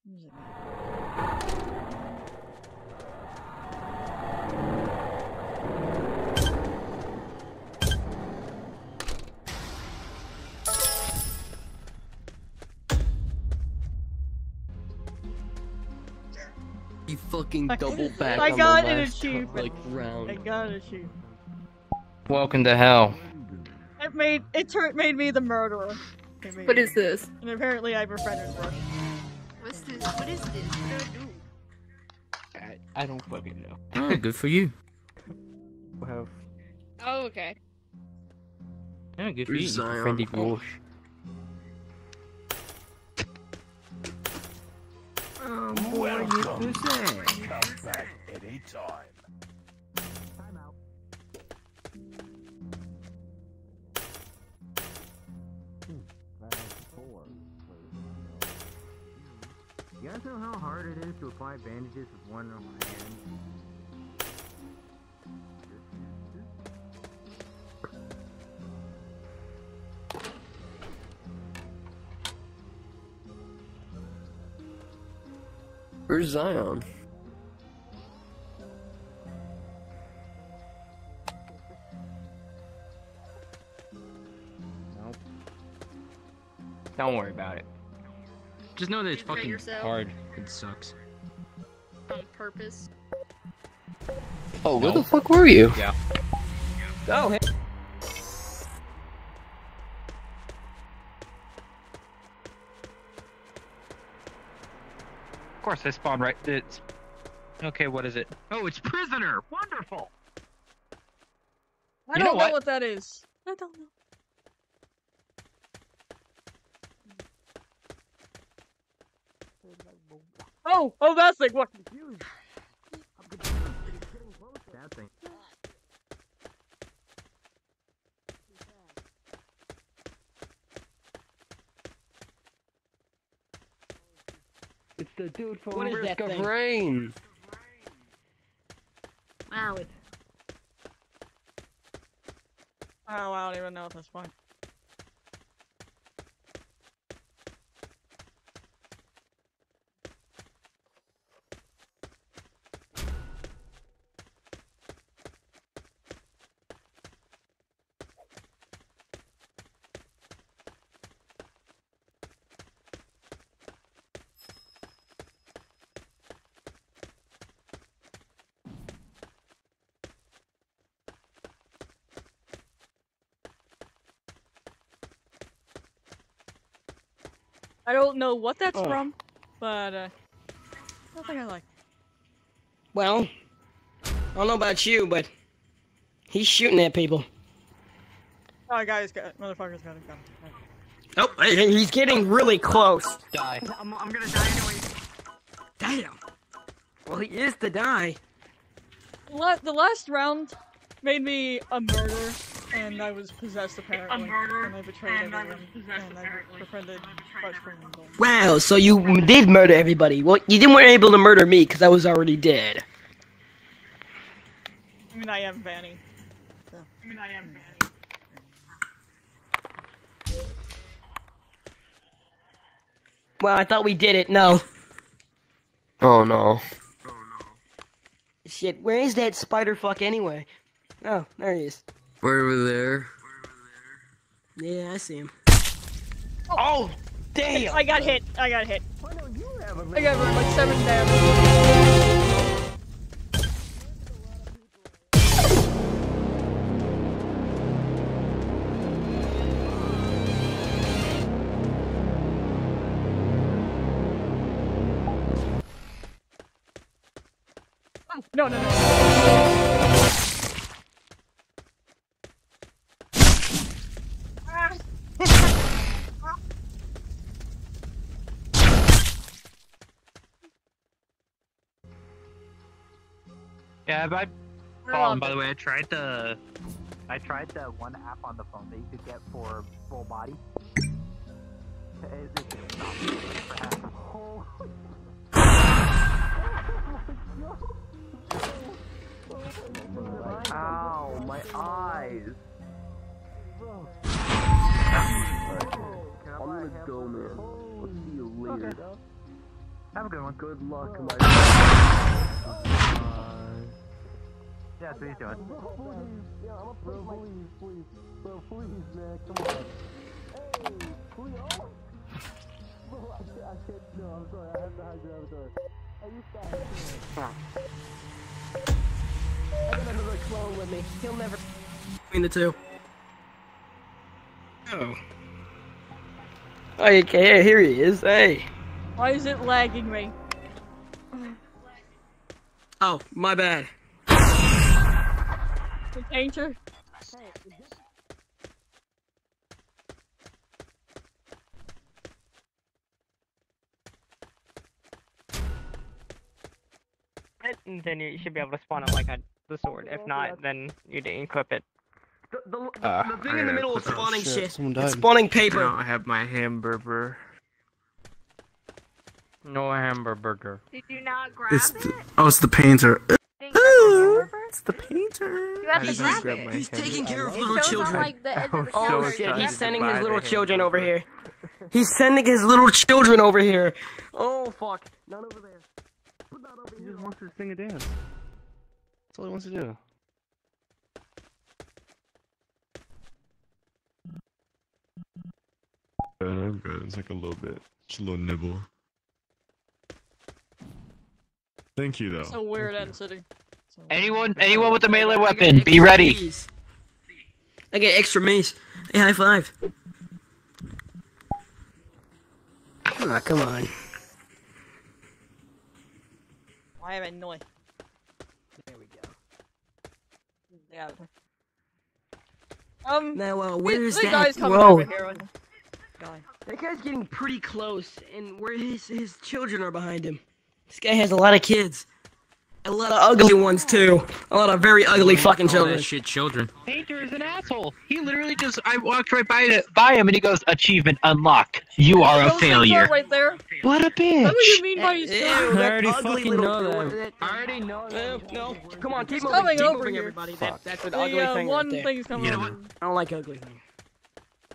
Speaker 6: What does it mean?
Speaker 5: You fucking double back
Speaker 6: I
Speaker 5: on
Speaker 6: got
Speaker 5: the
Speaker 6: an
Speaker 5: last
Speaker 6: achievement.
Speaker 5: like round.
Speaker 6: I got an achievement.
Speaker 11: Welcome to hell.
Speaker 6: It made it made me the murderer. It made
Speaker 14: What
Speaker 6: me-
Speaker 14: is this?
Speaker 6: And apparently I befriended Rush.
Speaker 14: What's this? What is this? What do I do?
Speaker 11: I, I don't fucking know.
Speaker 15: Oh, good for you.
Speaker 11: Well,
Speaker 14: Oh, okay.
Speaker 11: yeah, good for
Speaker 5: Where's
Speaker 11: you.
Speaker 5: Zion?
Speaker 11: Friendly
Speaker 5: Oh.
Speaker 11: Walsh.
Speaker 16: Oh boy, you pussy.
Speaker 2: Come back anytime.
Speaker 8: Guys know how hard it is to apply bandages with one hand?
Speaker 5: Where's Zion?
Speaker 11: Nope. Don't worry about it. Just know that it's fucking
Speaker 14: yourself?
Speaker 11: hard. It sucks.
Speaker 14: On purpose.
Speaker 5: Oh, where
Speaker 11: No.
Speaker 5: the fuck were you?
Speaker 11: Yeah.
Speaker 9: Oh, hey.
Speaker 8: Of course, I spawn right. It's okay. What is it? Oh, it's prisoner. Wonderful.
Speaker 6: I
Speaker 8: You
Speaker 6: don't know
Speaker 8: what?
Speaker 6: what that is. I don't know. Oh, oh, that's like what?
Speaker 8: That thing.
Speaker 5: It's the dude from
Speaker 17: What is
Speaker 5: Risk of
Speaker 17: thing?
Speaker 5: Rain.
Speaker 14: Wow. It,
Speaker 6: Oh, I don't even know at this point. I don't know what that's
Speaker 9: Oh.
Speaker 6: from, but uh, I don't think I like.
Speaker 9: Well, I don't know about you, but he's shooting at people.
Speaker 6: Oh, guys, got motherfuckers got a gun.
Speaker 9: Oh, he's getting really close.
Speaker 5: Die.
Speaker 8: I'm, I'm gonna die anyway.
Speaker 9: Damn. Well, he is to die.
Speaker 6: La- the last round made me a murderer, and I was possessed apparently. and I betrayed everyone, and I befriended Crush Premium Gold.
Speaker 9: Wow, so you did murder everybody. Well, you didn't weren't able to murder me because I was already dead.
Speaker 6: I mean, I am Vanny. So. I mean, I am Vanny.
Speaker 9: Well, I thought we did it. No.
Speaker 5: Oh No. Oh no.
Speaker 9: Shit, where is that spider fuck anyway? Oh, there he is.
Speaker 5: We're over there.
Speaker 9: Yeah, I see him.
Speaker 4: Oh,
Speaker 9: damn!
Speaker 6: I got hit. I got hit. I got like seven damage.
Speaker 8: Yeah, but
Speaker 6: We're
Speaker 8: oh, and by the way, I tried the I tried the one app on the phone that you could get for full body. It- it just stopped me for half. Oh.
Speaker 2: Ow, my eyes. I'm gonna go, man. I'll see you later.
Speaker 8: Have a good one.
Speaker 2: Good luck, my.
Speaker 8: Yeah, that's what he's doing.
Speaker 2: Yeah, I'm a pro. Please, please, bro, please, man, come on. Hey, please, oh. Bro, I can't, I can't, no, I'm sorry, I have to hide your avatar. Hey, you stop.
Speaker 9: I got another clone with me. He'll never. Between the two. Oh. Okay, here he is. Hey.
Speaker 6: Why is it lagging me?
Speaker 9: Oh, my bad.
Speaker 6: The painter?
Speaker 4: And then you should be able to spawn it like a, the sword. If not, then you didn't equip it.
Speaker 9: The, the,
Speaker 11: Uh,
Speaker 9: the thing in the middle of spawning
Speaker 11: shit,
Speaker 9: shit. It's spawning paper.
Speaker 11: No, I have my hamburger.
Speaker 8: No hamburger.
Speaker 14: Did you not grab
Speaker 10: It's
Speaker 14: it?
Speaker 10: the, oh, it's the painter.
Speaker 14: Ooh,
Speaker 10: it's the painter.
Speaker 14: You have to
Speaker 9: He's,
Speaker 14: grab
Speaker 9: he's,
Speaker 14: it.
Speaker 9: he's taking care of
Speaker 14: It
Speaker 9: little
Speaker 14: shows on,
Speaker 9: children.
Speaker 14: like, the end of the
Speaker 9: oh shit,
Speaker 14: oh,
Speaker 9: he's sending his little children over here. He's sending his little children over here. Oh fuck. None over there.
Speaker 11: He just wants to sing a dance. That's all he wants to do.
Speaker 10: Good, I'm good. It's like a little bit. Just a little nibble. Thank you, though.
Speaker 6: So weird end city.
Speaker 8: Anyone, anyone with a melee weapon, be ready.
Speaker 9: I get extra mace. Hey, high five. Ah, come on.
Speaker 6: Why am I annoyed?
Speaker 9: There we go.
Speaker 6: Yeah. Um.
Speaker 9: Now, uh,
Speaker 6: the-
Speaker 9: where's
Speaker 6: the
Speaker 9: that
Speaker 6: guy's coming
Speaker 9: bro?
Speaker 6: over here. Guy.
Speaker 9: That guy's getting pretty close, and where his his children are behind him. This guy has a lot of kids. A lot of ugly ones too. A lot of very ugly fucking children.
Speaker 11: shit, children.
Speaker 8: Painter is an asshole. He literally just I walked right by it, by him and he goes, "Achievement unlocked. You are a failure."
Speaker 6: Right there.
Speaker 8: What a bitch.
Speaker 6: What do you mean by he's
Speaker 9: I
Speaker 11: already fucking know that.
Speaker 9: I already know that. no, come on, keep
Speaker 6: It's
Speaker 9: moving.
Speaker 6: coming
Speaker 9: Keep
Speaker 6: over
Speaker 9: moving,
Speaker 6: here.
Speaker 9: everybody. That, that's an
Speaker 6: The
Speaker 9: ugly
Speaker 6: uh,
Speaker 9: thing
Speaker 6: one
Speaker 9: right there.
Speaker 6: thing's coming
Speaker 11: You know
Speaker 6: over.
Speaker 9: I don't like ugly things.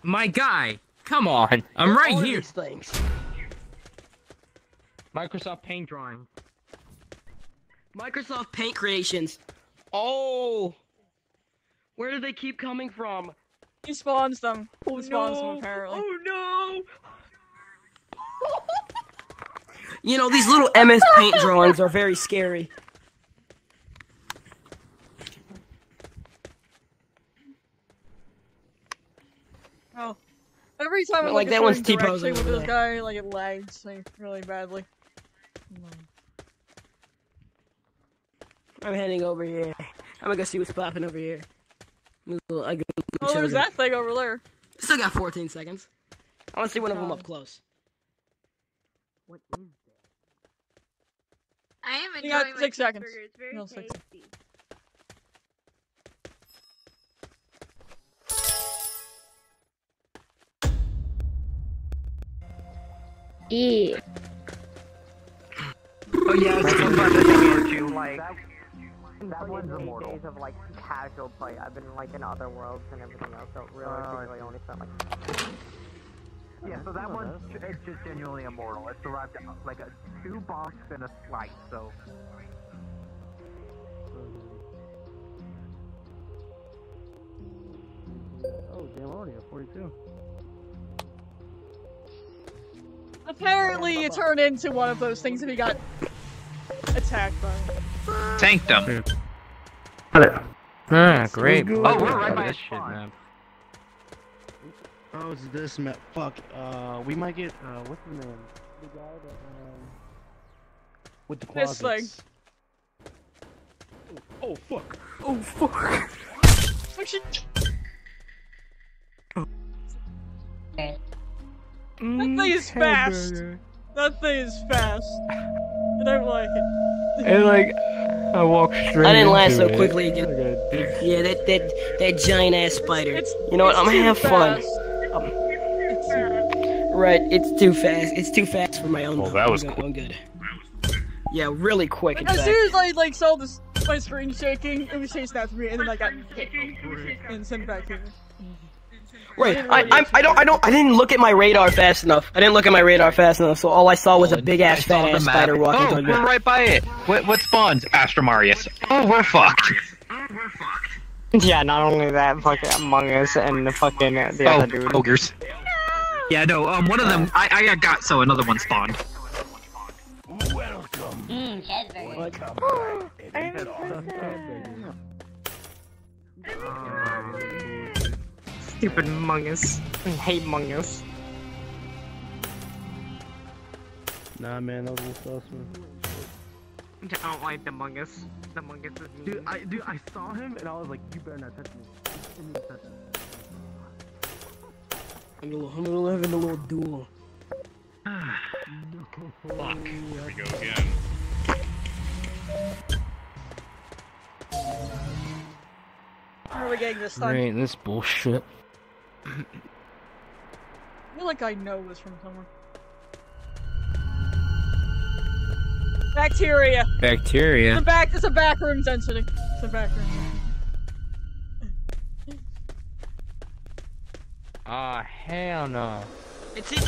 Speaker 11: My guy, come on. I'm right here.
Speaker 9: these things.
Speaker 8: Microsoft Paint drawing.
Speaker 9: Microsoft Paint creations. Oh, where do they keep coming from?
Speaker 6: He spawns them.
Speaker 9: Oh
Speaker 6: he spawns
Speaker 9: no!
Speaker 6: them apparently.
Speaker 9: Oh no! you know these little MS Paint drawings are very scary.
Speaker 6: Oh. Every time I
Speaker 9: Like,
Speaker 6: look
Speaker 9: that
Speaker 6: at
Speaker 9: one's
Speaker 6: something
Speaker 9: T-posing
Speaker 6: with this guy, like it lags like really badly. Hmm.
Speaker 9: I'm heading over here. I'm gonna go see what's popping over here. These little ugly
Speaker 6: Oh, there's that thing over there.
Speaker 9: Still got 14 seconds. I want to see one of them up close.
Speaker 14: I am
Speaker 6: You got
Speaker 14: enjoying my
Speaker 6: seconds.
Speaker 14: cheeseburger. It's very
Speaker 6: No, six.
Speaker 14: tasty.
Speaker 18: Yeah.
Speaker 8: Oh yeah, it's a fun about the thing here too.
Speaker 4: Like, that one's immortal. days of like casual play. I've been like in other worlds and everything else, so really,
Speaker 8: Oh, I
Speaker 4: really only spent like.
Speaker 2: Yeah, so that one's it's just genuinely immortal. It survived like a, two bonks and a slice, so.
Speaker 10: Oh, damn, I'm already at 42.
Speaker 6: Apparently, it turned into one of those things if he got attacked by.
Speaker 8: Sanctum.
Speaker 13: Ah, great.
Speaker 10: good.
Speaker 13: Oh,
Speaker 10: we're
Speaker 13: we're
Speaker 10: right
Speaker 13: right
Speaker 10: by
Speaker 13: by this shit, man.
Speaker 10: Oh, it's this map. Fuck. Uh, we might get, uh, what's his name? The guy that, um, with the
Speaker 6: This
Speaker 10: closets.
Speaker 6: thing.
Speaker 10: Oh, fuck.
Speaker 6: Oh fuck. Actually, that thing is fast. That thing is fast. I don't like it.
Speaker 13: And like, I walked straight.
Speaker 9: I didn't last so
Speaker 13: it.
Speaker 9: quickly again. Yeah, that that that giant ass spider. you know what? I'm gonna have
Speaker 6: too
Speaker 9: fun.
Speaker 6: Um, fast.
Speaker 9: Right, it's too fast. It's too fast for my own.
Speaker 8: Well, that was
Speaker 9: I'm,
Speaker 8: cool.
Speaker 9: Good. Yeah, really quick. in
Speaker 6: As soon as I like saw this my screen shaking, it was chasing after me, and then I got hit and sent back here.
Speaker 9: Right, I, I, I don't, I don't, I didn't look at my radar fast enough. I didn't look at my radar fast enough, so all I saw was a big ass fat ass spider walking
Speaker 8: Oh,
Speaker 9: me.
Speaker 8: we're right by it. What, what spawns? Astrum Aureus. Oh, we're fucked.
Speaker 4: Yeah, not only that, fucking Among Us and the fucking uh, the
Speaker 8: oh,
Speaker 4: other dude.
Speaker 8: ogres. Yeah, no, um, one of them, I, I got got, so another one spawned.
Speaker 14: Mmm, Cadbury.
Speaker 4: Stupid Among Us. I hate Among Us.
Speaker 10: Nah, man, that was sus, man.
Speaker 4: I don't like the Among Us. The Among Us is mean.
Speaker 10: Dude, I, dude, I saw him and I was like, you better not touch me. You didn't touch me.
Speaker 9: I'm gonna, I'm gonna live in a little duel.
Speaker 8: Fuck. Here we go again.
Speaker 6: How are we getting this time?
Speaker 13: Right, this bullshit.
Speaker 6: I feel like I know this from somewhere. Bacteria. It's
Speaker 13: Bacteria.
Speaker 6: a back. It's a backrooms entity. It's a back room.
Speaker 13: Ah, hell no.
Speaker 4: It seems.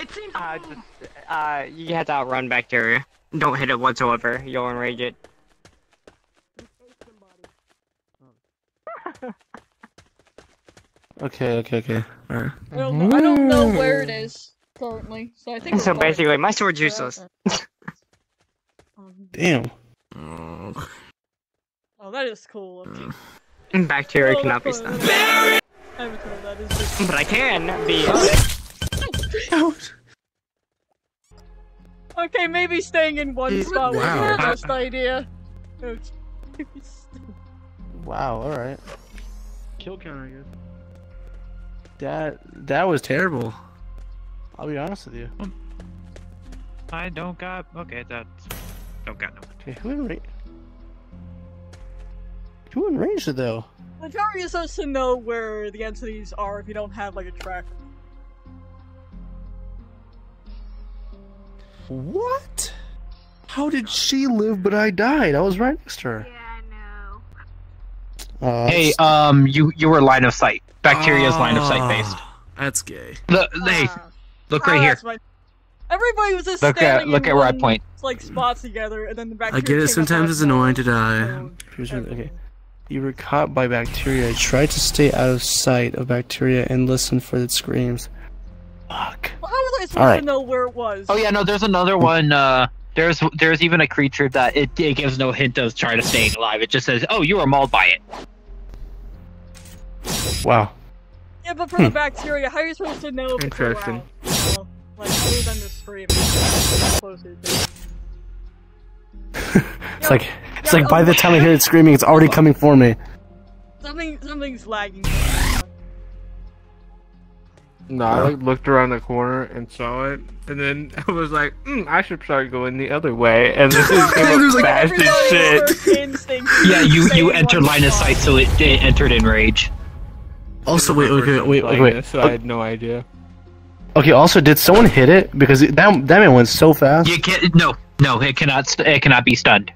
Speaker 4: It seems. Uh, just, uh, you have to outrun bacteria. Don't hit it whatsoever. You'll enrage it.
Speaker 10: Okay, okay, okay. Uh. Alright.
Speaker 6: I don't, know, I don't know where it is currently, so I think.
Speaker 4: So
Speaker 6: we're fine.
Speaker 4: basically, my sword's useless.
Speaker 10: Damn.
Speaker 6: Oh, that is cool.
Speaker 4: Bacteria
Speaker 6: Oh,
Speaker 4: cannot be
Speaker 6: that's
Speaker 4: stunned.
Speaker 6: cool. I'm cool. That is just...
Speaker 4: But I can be.
Speaker 6: Okay, maybe staying in one mm. spot would
Speaker 10: Wow.
Speaker 6: be the best idea. Okay.
Speaker 10: Wow, alright. Kill counter, I guess. That, that was terrible. I'll be honest with you.
Speaker 8: I don't got, okay, that's, don't got no.
Speaker 10: Okay, who in range? Who in range though?
Speaker 6: Like, how are you supposed to know where the entities are if you don't have like a tracker?
Speaker 10: What? How did she live but I died? I was right next to her. Yeah, I know. Uh,
Speaker 8: Hey, um, you you were line of sight. Bacteria's line of sight based.
Speaker 19: That's gay.
Speaker 8: Look, hey, look right
Speaker 6: Ah,
Speaker 8: here.
Speaker 6: that's fine. Everybody was just
Speaker 8: Look at-
Speaker 6: standing
Speaker 8: look
Speaker 6: in
Speaker 8: at where I
Speaker 6: one,
Speaker 8: point.
Speaker 6: Like spots together, and then the bacteria.
Speaker 19: I get it. Sometimes it's annoying to die.
Speaker 10: Here's okay. You were caught by bacteria. Try to stay out of sight of bacteria and listen for its screams. Fuck.
Speaker 6: Well, how was I supposed
Speaker 8: Alright.
Speaker 6: to know where it was?
Speaker 8: Oh yeah, no, there's another one. Uh, there's there's even a creature that it, it gives no hint of trying to staying alive. It just says, "Oh, you were mauled by it."
Speaker 10: Wow.
Speaker 6: Yeah, but for
Speaker 10: Hmm.
Speaker 6: the bacteria, how are you supposed to know if it's
Speaker 10: Interesting.
Speaker 6: around? You know, like other than the scream. How close it is.
Speaker 10: It's like it's like by the time I hear it screaming, it's already coming for me.
Speaker 6: Something, something's lagging.
Speaker 13: No, I like looked around the corner and saw it, and then I was like, mm, I should start going the other way, and then it came up fast as shit.
Speaker 8: Yeah, you you entered line of sight, so it, it entered in rage.
Speaker 10: Also, wait, okay, wait, wait, wait.
Speaker 13: So I had no idea.
Speaker 10: Okay. Also, did someone hit it? Because it, that that man went so fast.
Speaker 8: You can't. No, no, it cannot. It cannot be stunned.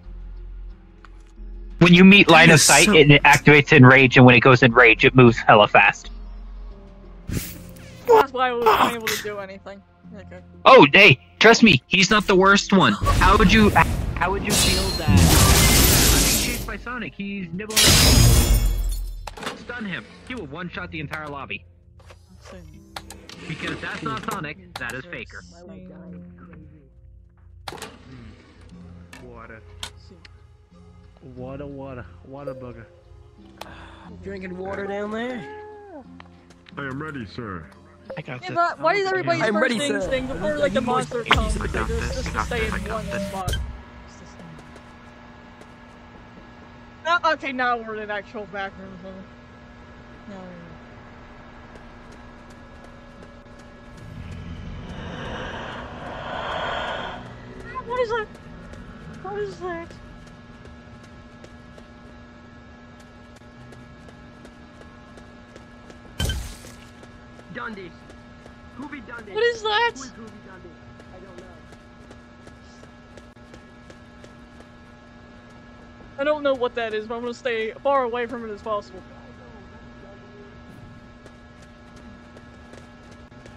Speaker 8: When you meet line of sight,
Speaker 10: so-
Speaker 8: it activates in rage, and when it goes in rage, it moves hella fast.
Speaker 6: That's why I wasn't able to do anything. Okay.
Speaker 8: Oh, hey, trust me, he's not the worst one. How would you, how would you feel that? I'm being chased by Sonic. He's nibbling. Stun him. He will one-shot the entire lobby. Because that's not Sonic, that is Faker.
Speaker 10: Water. Water, water, water bugger.
Speaker 9: Drinking water down there.
Speaker 7: I am ready, sir.
Speaker 10: I got
Speaker 6: Yeah, but why is everybody's
Speaker 9: I'm
Speaker 6: first
Speaker 9: ready, sir.
Speaker 6: instinct before like the monster comes? They just, just to stay in one spot. Uh, okay, now we're in actual backroom. No. What is that? What is that?
Speaker 9: Dundee. Hoovy Dundee.
Speaker 6: What is that?
Speaker 9: Who is Hoovy Dundee? I don't know.
Speaker 6: I don't know what that is, but I'm gonna stay far away from it as possible.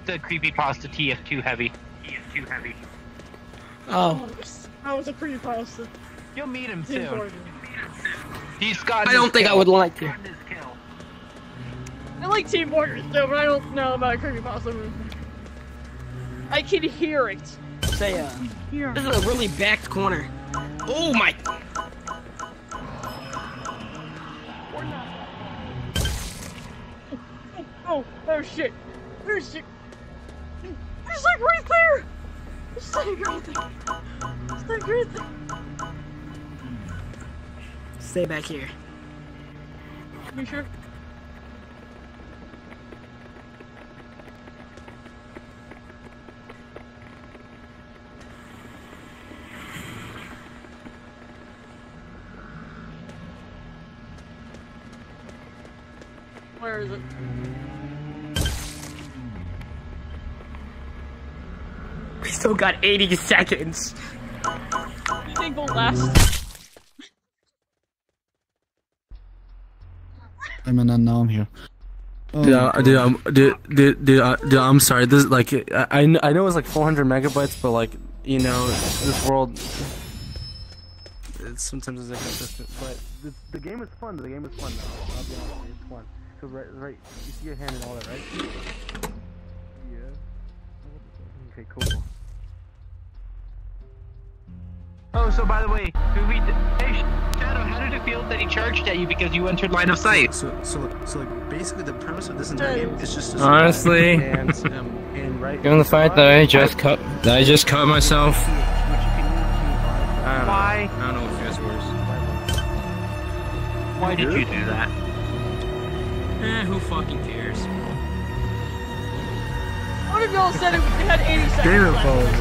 Speaker 8: The creepypasta TF2 heavy. TF2 heavy.
Speaker 9: Oh.
Speaker 6: That was a creepy creepypasta.
Speaker 5: You'll meet him soon.
Speaker 6: Gordon.
Speaker 5: He's got.
Speaker 9: I don't think I would like to.
Speaker 6: I like Team Mortars too, but I don't know about a creepypasta movie. I can hear it.
Speaker 9: Say, uh, this is a really backed corner. Oh my.
Speaker 6: Oh, oh shit. Oh shit. It's like right there! It's like right there. It's like right there.
Speaker 9: Stay back here.
Speaker 6: You sure? Where is it?
Speaker 9: Still got 80 seconds.
Speaker 6: You think we'll last?
Speaker 20: I'm an unknown here. Oh,
Speaker 10: Dude, I, dude, I'm, dude, dude, dude, I, dude, I'm sorry. This like, I, I know it's like 400 megabytes, but like, you know, this world, it's sometimes it's inconsistent. But the, the game is fun. The game is fun. Though. I'll be honest, it's fun. Cause right, right, you see your hand and all that, right? Yeah. Okay, cool.
Speaker 8: Oh, so by the way, who we? Hey, Shadow, how did it feel that he charged at you because you entered line of sight?
Speaker 20: So, so, so like, basically, the premise of this entire game is just to
Speaker 11: Honestly,
Speaker 20: and, um, and right.
Speaker 11: given the fact that I just cut, that I just cut myself.
Speaker 8: Why?
Speaker 11: I don't know what feels worse.
Speaker 8: Why did you do that?
Speaker 11: Eh, who fucking cares?
Speaker 6: What if y'all said it, it had 80 seconds?
Speaker 10: Game of
Speaker 6: left?
Speaker 10: Falls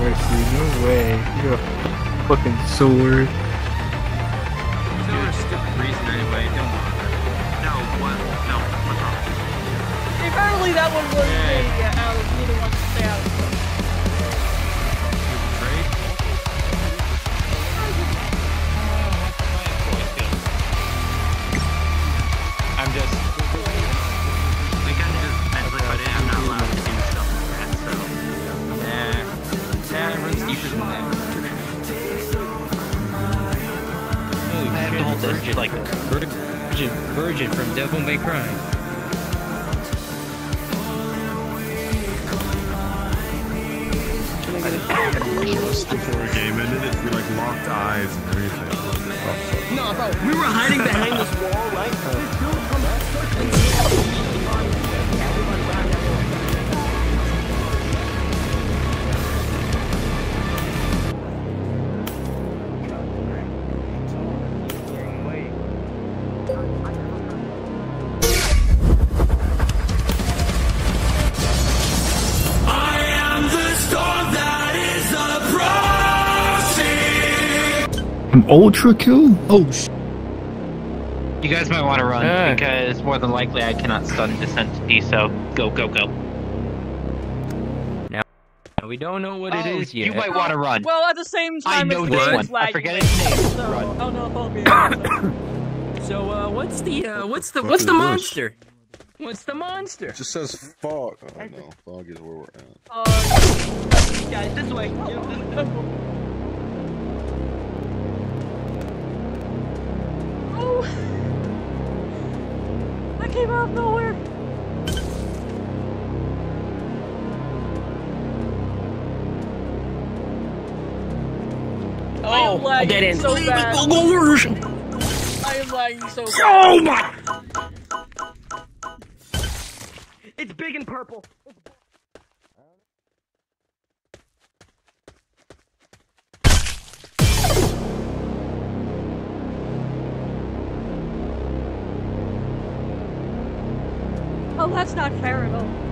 Speaker 10: no way. You're a fucking sword.
Speaker 11: It's not stupid reason anyway. Don't bother.
Speaker 8: No, what? No, what's wrong?
Speaker 6: Apparently that one was the uh, Alex, neither one to stay out
Speaker 20: ultra kill? Oh, sh-
Speaker 8: You guys might want to run
Speaker 11: Yeah.
Speaker 8: because more than likely I cannot stun descent to D. So go, go, go.
Speaker 11: Now we don't know what it
Speaker 8: Oh,
Speaker 11: is yet.
Speaker 8: You might want to run.
Speaker 6: Well, at the same time,
Speaker 8: I
Speaker 6: time,
Speaker 8: know
Speaker 6: it's
Speaker 8: this
Speaker 6: the
Speaker 8: one.
Speaker 6: game's
Speaker 8: I forget its name.
Speaker 6: So, I
Speaker 8: Run.
Speaker 6: don't know if I'll be able to.
Speaker 11: So uh, what's the uh, what's the what's the monster?
Speaker 5: What's the monster?
Speaker 7: It just says fog. Oh no, fog is where we're at.
Speaker 6: Uh,
Speaker 9: Guys, this way.
Speaker 6: Oh! That came out of nowhere. I am
Speaker 9: Oh,
Speaker 6: lagging
Speaker 9: dead end.
Speaker 6: so bad.
Speaker 9: Go, go, version.
Speaker 6: I am lagging so oh, bad.
Speaker 9: Oh my! It's big and purple.
Speaker 6: Oh, that's not fair at all.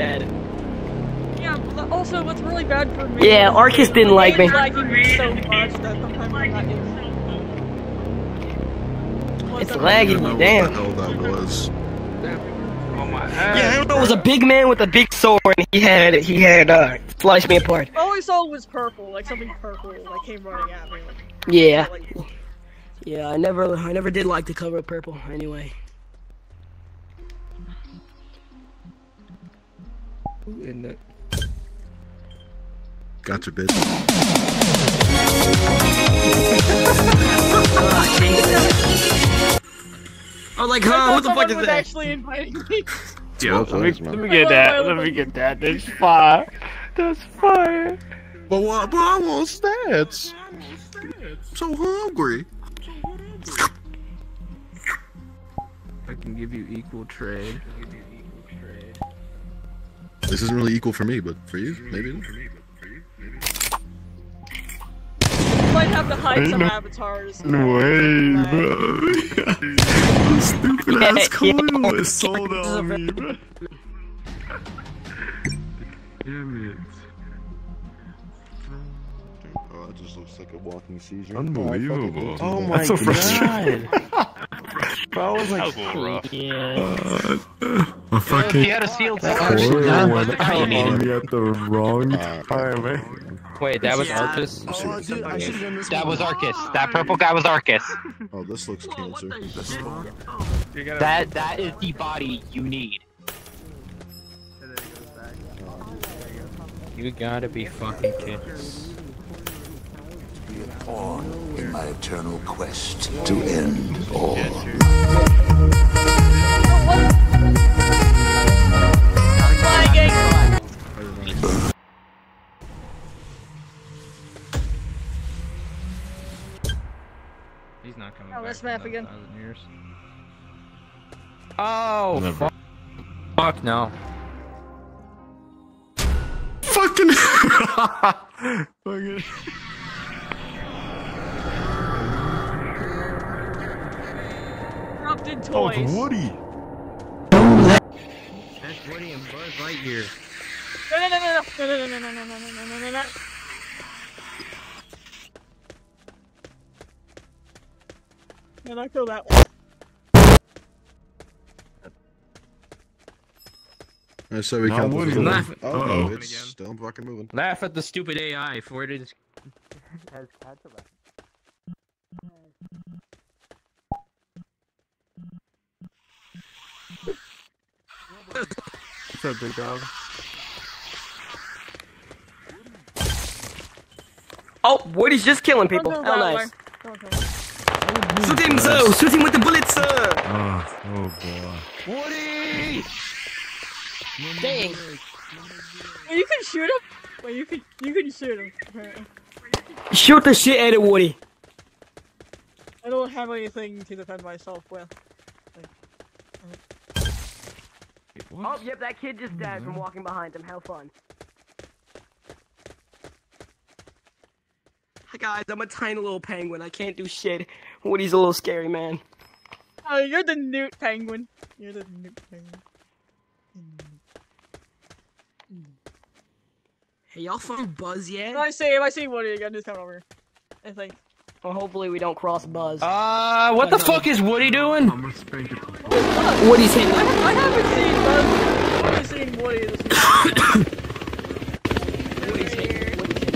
Speaker 9: Dead.
Speaker 6: Yeah, but also what's really bad for me.
Speaker 9: Yeah, Arcus didn't like me.
Speaker 6: It's lagging me so much that sometimes I'm not able.
Speaker 9: It's lagging me, damn.
Speaker 7: What the hell that was?
Speaker 5: Oh my
Speaker 9: Yeah, I don't know. It was a big man with a big sword. and He had he had uh sliced me apart.
Speaker 6: All I saw was purple, like something purple, like came running at me. Like,
Speaker 9: Yeah. Yeah, I never I never did like the color of purple. Anyway.
Speaker 5: In the
Speaker 7: Gotcha, bitch.
Speaker 9: Oh, like, huh?
Speaker 6: thought
Speaker 9: What the fuck is that?
Speaker 6: actually inviting me.
Speaker 7: Yeah,
Speaker 11: let me, let me get that. Let me get that. That's fire. That's fire.
Speaker 7: But what? But I want stats. I'm so hungry.
Speaker 11: I can give you equal trade.
Speaker 7: This isn't really equal for me, but for you, maybe. it is.
Speaker 6: Might have to hide
Speaker 7: Ain't
Speaker 6: some
Speaker 7: no-
Speaker 6: avatars.
Speaker 7: No way, bro. Stupid
Speaker 9: Yeah,
Speaker 7: ass
Speaker 9: yeah.
Speaker 7: clue is sold on me, bro. Damn it. Oh, it just looks like a walking seizure.
Speaker 11: Unbelievable.
Speaker 7: Oh
Speaker 11: That's so frustrating.
Speaker 7: Bro, I was like,
Speaker 11: Yeah.
Speaker 7: a fucking
Speaker 5: He had a sealed
Speaker 7: quarter
Speaker 5: sword.
Speaker 7: went on me at the wrong time, eh?
Speaker 5: Wait, that was
Speaker 7: Yeah.
Speaker 5: Arcus?
Speaker 7: Oh, dude, I should've done this
Speaker 5: that was Arcus. That purple guy was Arcus.
Speaker 7: Oh, this looks cancer.
Speaker 5: That that is the body you need. You gotta be fucking kidding.
Speaker 21: On in my eternal quest to end all.
Speaker 11: He's not coming
Speaker 6: Oh,
Speaker 11: back.
Speaker 6: this map again.
Speaker 11: Uh, years.
Speaker 5: Oh, fuck. Fuck no.
Speaker 7: Fucking. Fucking.
Speaker 6: Corrupted
Speaker 7: Oh,
Speaker 6: toys.
Speaker 7: it's Woody.
Speaker 5: That's Woody and Buzz Lightyear.
Speaker 6: No, no, no, no, no, no, no, no, no, no, no, no, no, no, no. And I kill that one.
Speaker 7: I said we
Speaker 5: No,
Speaker 7: count
Speaker 5: Woody.
Speaker 7: this as a win.
Speaker 5: Laugh-
Speaker 7: Oh,
Speaker 5: Uh-oh.
Speaker 7: no, it's still fucking moving.
Speaker 5: Laugh at the stupid AI for it is.
Speaker 11: What's up, big dog?
Speaker 9: Oh, Woody's just killing people.
Speaker 6: Don't
Speaker 9: How nice.
Speaker 6: way.
Speaker 9: Shoot him, sir. Shoot him with the bullets, sir.
Speaker 7: Oh, oh boy.
Speaker 5: Woody!
Speaker 9: Dang.
Speaker 6: Wait, you can shoot him? Wait, you can, you can shoot him. apparently.
Speaker 9: Shoot the shit out of Woody.
Speaker 6: I don't have anything to defend myself with.
Speaker 9: Oh, yep, that kid just died from walking behind him. How fun. Guys, I'm a tiny little penguin. I can't do shit. Woody's a little scary man.
Speaker 6: Oh, you're the newt penguin. You're the newt penguin.
Speaker 9: Hey, y'all found Buzz yet?
Speaker 6: If I see, if I see Woody again, just come over. I think.
Speaker 9: Well, hopefully we don't cross Buzz.
Speaker 8: Uh, what the fuck is Woody doing?
Speaker 9: Woody's hitting.
Speaker 6: I haven't seen I've only seen Woody this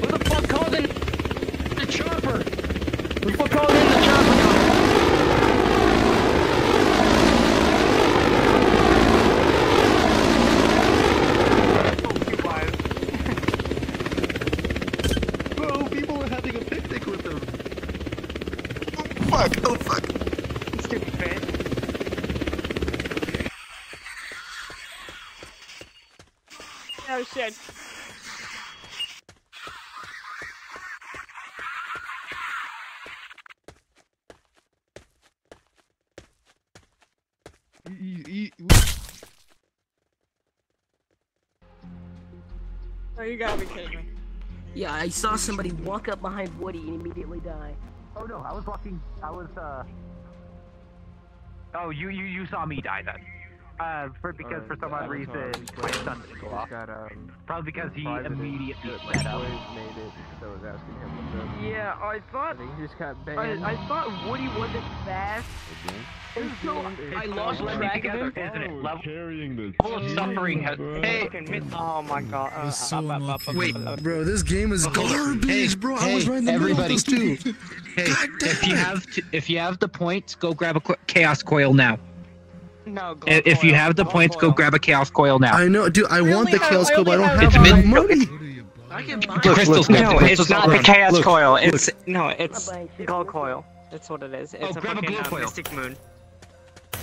Speaker 8: Who the fuck called in the chopper? Who the fuck called in the chopper?
Speaker 20: Bro, people are having a picnic with them. fuck, oh fuck.
Speaker 4: Stupid bitch.
Speaker 6: Oh shit. Oh, you gotta be kidding me.
Speaker 9: Yeah, I saw somebody walk up behind Woody and immediately die.
Speaker 3: Oh no, I was walking. I was uh. Oh, you you you saw me die then. Uh, for because for some odd reason my son didn't go. Probably because he immediately set up.
Speaker 10: made it, so I was asking him.
Speaker 9: Yeah, I thought.
Speaker 10: He just got
Speaker 9: I,
Speaker 10: banned.
Speaker 9: I thought Woody wasn't fast. And so I lost track of him.
Speaker 3: Isn't it? Oh, Level
Speaker 7: Carrying the
Speaker 8: Level of suffering has. Hey,
Speaker 4: Oh my god. Uh,
Speaker 7: so
Speaker 4: up, up, up, up,
Speaker 7: Wait,
Speaker 4: up, up.
Speaker 7: bro, this game is garbage, bro. I was right in the middle of
Speaker 8: everybody.
Speaker 7: this too.
Speaker 8: Hey, if you have t- if you have the points, go grab a qu- chaos coil now.
Speaker 4: No,
Speaker 8: I- If you have the points, go grab a chaos coil now.
Speaker 7: I know, dude. I want the
Speaker 6: have-
Speaker 7: chaos coil, but I don't have
Speaker 8: have
Speaker 7: enough money.
Speaker 9: I can buy
Speaker 8: The crystals.
Speaker 4: No,
Speaker 8: grab the
Speaker 4: it's
Speaker 8: crystals
Speaker 4: not the chaos
Speaker 7: Look,
Speaker 4: coil.
Speaker 7: look.
Speaker 4: It's no, it's
Speaker 9: A
Speaker 4: glow coil. That's what it is. It's
Speaker 8: Oh,
Speaker 4: a
Speaker 8: grab a
Speaker 4: fucking
Speaker 8: glow
Speaker 4: uh,
Speaker 8: coil.
Speaker 4: mystic moon.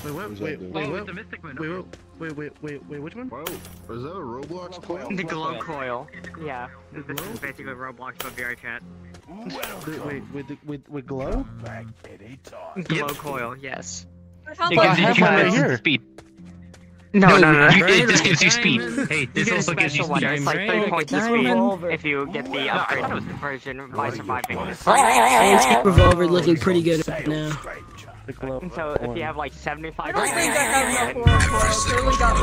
Speaker 7: Wait, what? Wait,
Speaker 20: that
Speaker 7: wait,
Speaker 3: Oh,
Speaker 7: what?
Speaker 3: it's a mystic moon.
Speaker 7: Wait, wait, wait, wait, wait, wait, which one?
Speaker 20: Wow, is that a Roblox coil?
Speaker 4: The glow coil. Yeah, this is basically Roblox but VR chat.
Speaker 10: Wait, wait, with the- with with glow?
Speaker 4: Glow coil, yes.
Speaker 6: I found
Speaker 8: It gives you
Speaker 10: have right
Speaker 8: uh,
Speaker 10: here.
Speaker 8: speed.
Speaker 4: No, no, no.
Speaker 8: you-
Speaker 4: no.
Speaker 8: it just gives you speed. Hey, this
Speaker 4: get
Speaker 8: also gives you
Speaker 4: one.
Speaker 8: speed.
Speaker 4: It's like three points of speed
Speaker 9: Diamond.
Speaker 4: if you get the upgrade version by surviving.
Speaker 9: Antique revolver looking pretty good right now.
Speaker 10: The glow.
Speaker 4: And so if you have like 75
Speaker 6: I don't think I have enough glow coils. I only got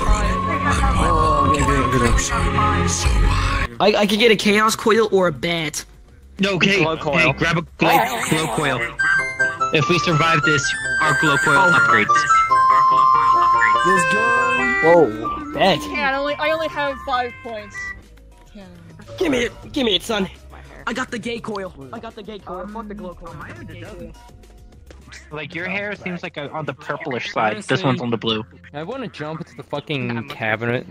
Speaker 6: five.
Speaker 9: I, I could get a chaos coil or a bat.
Speaker 8: No, okay.
Speaker 4: Glow coil.
Speaker 8: Hey, grab a glow, glow coil. If we survive this, our glow coil oh. upgrades.
Speaker 10: Let's go.
Speaker 9: Whoa, bet.
Speaker 6: Can't. Only I only have five points. Can't.
Speaker 9: Give me it, give me it, son. I got the gay coil. I got the gay coil. Fuck the um, glow oh, coil.
Speaker 8: Like your hair seems like a, on the purplish side. This one's on the blue.
Speaker 22: I want to jump into the fucking cabinet.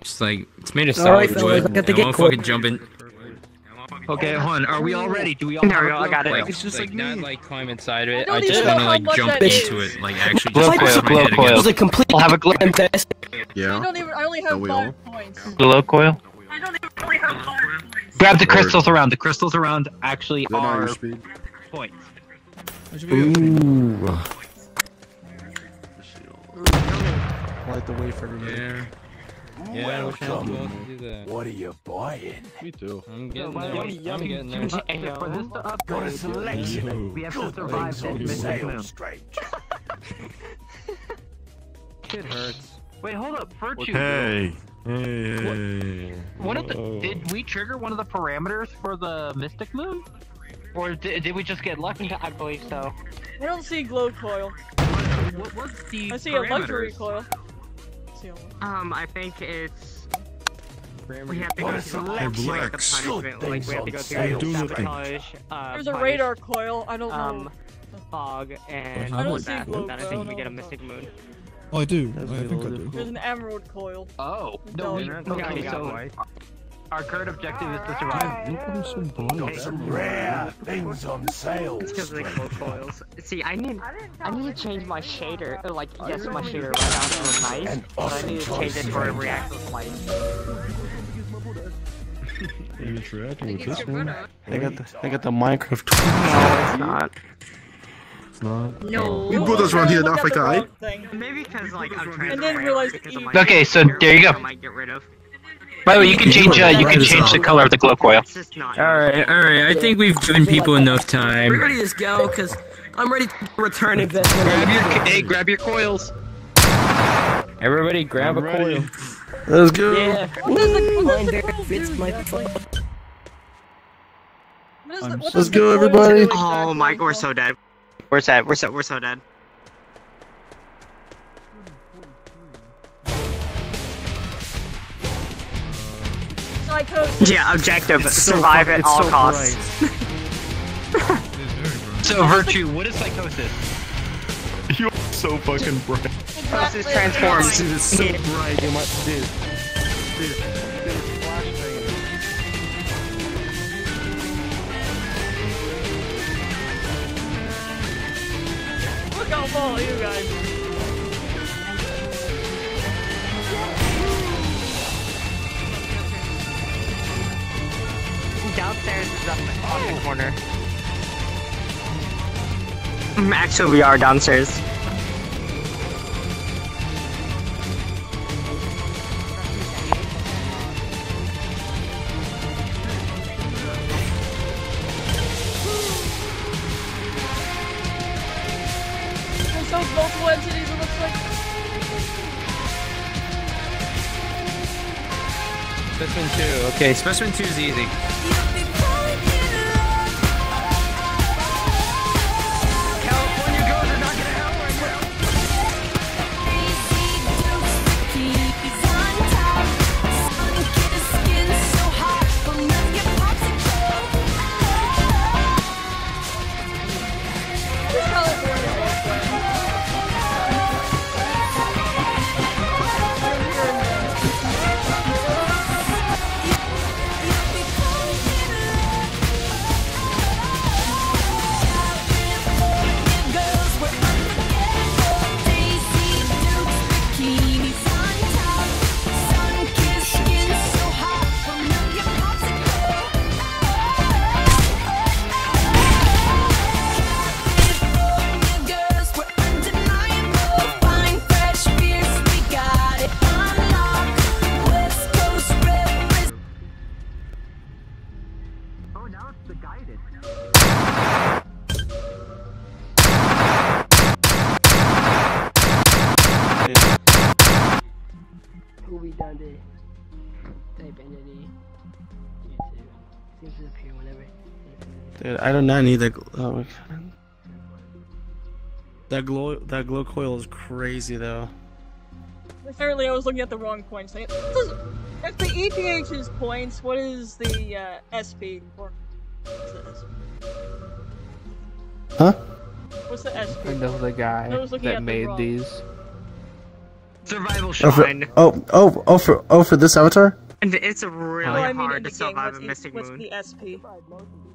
Speaker 22: It's like it's made of solid
Speaker 9: right,
Speaker 22: wood.
Speaker 9: I got the
Speaker 22: I
Speaker 9: get
Speaker 22: want to fucking jump in.
Speaker 8: Okay, hon, are we all ready? Do we all
Speaker 4: No,
Speaker 8: have
Speaker 4: we all
Speaker 8: glow
Speaker 4: got it.
Speaker 8: coil?
Speaker 22: It's just like, not like climb inside of it.
Speaker 6: don't
Speaker 22: I just want to like jump into
Speaker 6: is.
Speaker 22: it. Like actually
Speaker 8: Glow
Speaker 22: just
Speaker 8: coil,
Speaker 22: press my
Speaker 8: glow
Speaker 22: head
Speaker 9: It was a complete
Speaker 8: I'll have a glow,
Speaker 9: and fest.
Speaker 6: I don't even. I only have
Speaker 20: Are
Speaker 6: five points.
Speaker 8: glow coil.
Speaker 6: I don't even really have five points.
Speaker 8: Grab the
Speaker 20: Word.
Speaker 8: crystals around. The crystals around actually
Speaker 20: Is that not
Speaker 8: are
Speaker 20: your speed?
Speaker 8: points.
Speaker 7: Ooh.
Speaker 10: Light the way for me.
Speaker 22: Yeah. Yeah, I wish I was able to do.
Speaker 21: What are you buying?
Speaker 7: Me too.
Speaker 22: I'm getting
Speaker 3: Why
Speaker 22: there.
Speaker 3: don't we-
Speaker 22: I'm getting there.
Speaker 3: For this to upgrade, we have to survive this mystic moon.
Speaker 22: It hurts.
Speaker 3: Wait, hold up, Virtue.
Speaker 7: Hey. Hey.
Speaker 8: One of the did we trigger one of the parameters for the Mystic Moon, or did, did we just get lucky?
Speaker 4: I believe so.
Speaker 6: I don't see glow coil.
Speaker 8: What was the
Speaker 6: I see a luxury coil. I
Speaker 4: Um, I think it's. We have to
Speaker 21: What
Speaker 4: go
Speaker 21: a
Speaker 4: through
Speaker 21: selection.
Speaker 4: like, the
Speaker 21: Relax.
Speaker 4: punishment. Like, we have to go through
Speaker 7: Do nothing.
Speaker 4: sabotage, uh,
Speaker 6: There's a
Speaker 4: punish,
Speaker 6: radar coil. I don't know.
Speaker 4: um, fog, and
Speaker 6: I don't
Speaker 4: bloodbath,
Speaker 6: see
Speaker 4: and
Speaker 6: glow
Speaker 4: then I think we get a mystic moon.
Speaker 7: Oh, I do. I think I do.
Speaker 6: There's an emerald coil.
Speaker 8: Oh no!
Speaker 6: No,
Speaker 8: we-
Speaker 6: you-
Speaker 8: okay,
Speaker 4: yeah,
Speaker 8: so
Speaker 4: yeah.
Speaker 8: Our current objective is to survive.
Speaker 7: Look at some.
Speaker 21: Got some rare things on sale.
Speaker 4: It's because of the glow coils. See, I need, I need to change my shader. Like, yes, my shader right now is nice, but I need to change it for a
Speaker 21: friend.
Speaker 4: reactive light.
Speaker 7: You're interacting with this one.
Speaker 10: They got the they got the Minecraft.
Speaker 4: No, it's not.
Speaker 7: It's not.
Speaker 6: No.
Speaker 20: You put us around here in
Speaker 6: Look at the
Speaker 20: Africa,
Speaker 6: wrong
Speaker 20: eh?
Speaker 4: Maybe because like I'm
Speaker 6: And then
Speaker 4: transparent
Speaker 6: realized
Speaker 4: because
Speaker 6: E-
Speaker 4: of my
Speaker 8: Okay, so
Speaker 4: shader,
Speaker 8: there you go.
Speaker 3: By the way, you can change. Uh, you can change the color of the glow coil.
Speaker 22: Alright, alright, I think we've given people enough time.
Speaker 9: We're ready to just go, because I'm ready to return if that's
Speaker 3: Grab your, hey, grab your coils.
Speaker 22: Everybody grab a coil.
Speaker 7: Let's go.
Speaker 9: Yeah. Mine there fits my
Speaker 7: Let's go, everybody.
Speaker 4: Oh my, we're so dead. We're sad. We're so we're so dead.
Speaker 6: Psychosis.
Speaker 4: Yeah, objective.
Speaker 10: It's
Speaker 4: survive
Speaker 10: fuck-
Speaker 4: at
Speaker 10: it's
Speaker 4: all
Speaker 10: so
Speaker 4: costs.
Speaker 8: So virtue, what is psychosis?
Speaker 7: You're so fucking bright.
Speaker 4: Psychosis transforms.
Speaker 10: Dude, it's so bright. You might, dude. Dude, dude.
Speaker 6: Look how follow you guys.
Speaker 4: Downstairs is up on the corner. Mm, Actually, we are downstairs.
Speaker 6: There's multiple entities, it looks like.
Speaker 22: Specimen 2. Okay, specimen 2 is easy.
Speaker 9: Seems to appear whenever.
Speaker 10: Dude, I do not need that. gl- Oh, okay. that glow, that glow coil is crazy though.
Speaker 6: Apparently, I was looking at the wrong points. It If the EPH is points, what is the uh, SP for? What's the SP?
Speaker 10: Huh?
Speaker 6: What's the SP?
Speaker 13: I know the guy
Speaker 6: I was looking at
Speaker 13: that
Speaker 6: the
Speaker 13: made
Speaker 6: wrong-
Speaker 13: these.
Speaker 8: Survival
Speaker 10: Oh, for, oh, oh, oh, for, oh, for this avatar?
Speaker 4: And it's really
Speaker 6: No, I mean in
Speaker 4: hard to survive
Speaker 6: what's
Speaker 4: a
Speaker 6: the,
Speaker 4: Mystic
Speaker 6: what's
Speaker 4: Moon.
Speaker 6: the SP?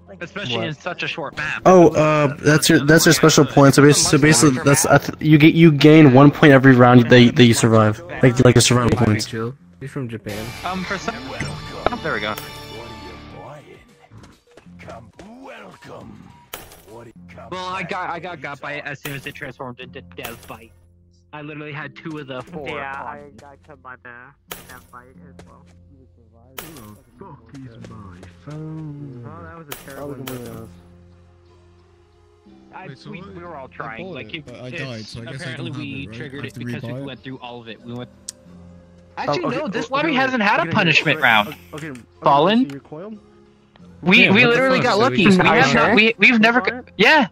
Speaker 6: Like,
Speaker 8: Especially
Speaker 10: What?
Speaker 8: in such a short map.
Speaker 10: Oh, uh, that's your that's your special point. So basically, so basically that's I th- you get you gain one point every round that you, that you survive, like like your survival points.
Speaker 13: Rachel, he's from Japan.
Speaker 8: Um, for some. Oh, there we go. Welcome. Well, I got I got got by it as soon as it transformed into Dev Bite. I literally had two of the four.
Speaker 4: Yeah,
Speaker 8: on
Speaker 4: I
Speaker 8: me.
Speaker 4: got killed by the that fight as well.
Speaker 2: Fuck is my phone?
Speaker 10: Oh, that was a terrible.
Speaker 8: I,
Speaker 7: Wait, so
Speaker 8: we, we were all trying.
Speaker 7: bought
Speaker 8: Like,
Speaker 7: it,
Speaker 8: it,
Speaker 7: I died, so I guess
Speaker 8: apparently
Speaker 7: don't
Speaker 8: we
Speaker 7: it, right?
Speaker 8: triggered
Speaker 7: I
Speaker 8: it because we went through all of it. We went. Actually,
Speaker 10: Oh, okay,
Speaker 8: no. This
Speaker 10: okay,
Speaker 8: lobby
Speaker 10: wait,
Speaker 8: hasn't
Speaker 10: okay,
Speaker 8: had a punishment
Speaker 10: okay,
Speaker 8: round.
Speaker 10: Okay, okay,
Speaker 8: Fallen?
Speaker 10: so?
Speaker 8: We
Speaker 22: Yeah,
Speaker 8: we literally
Speaker 22: fuck?
Speaker 8: got
Speaker 22: So we
Speaker 8: lucky.
Speaker 22: just-
Speaker 8: We
Speaker 4: Are you
Speaker 8: have not. We we've never. Yeah.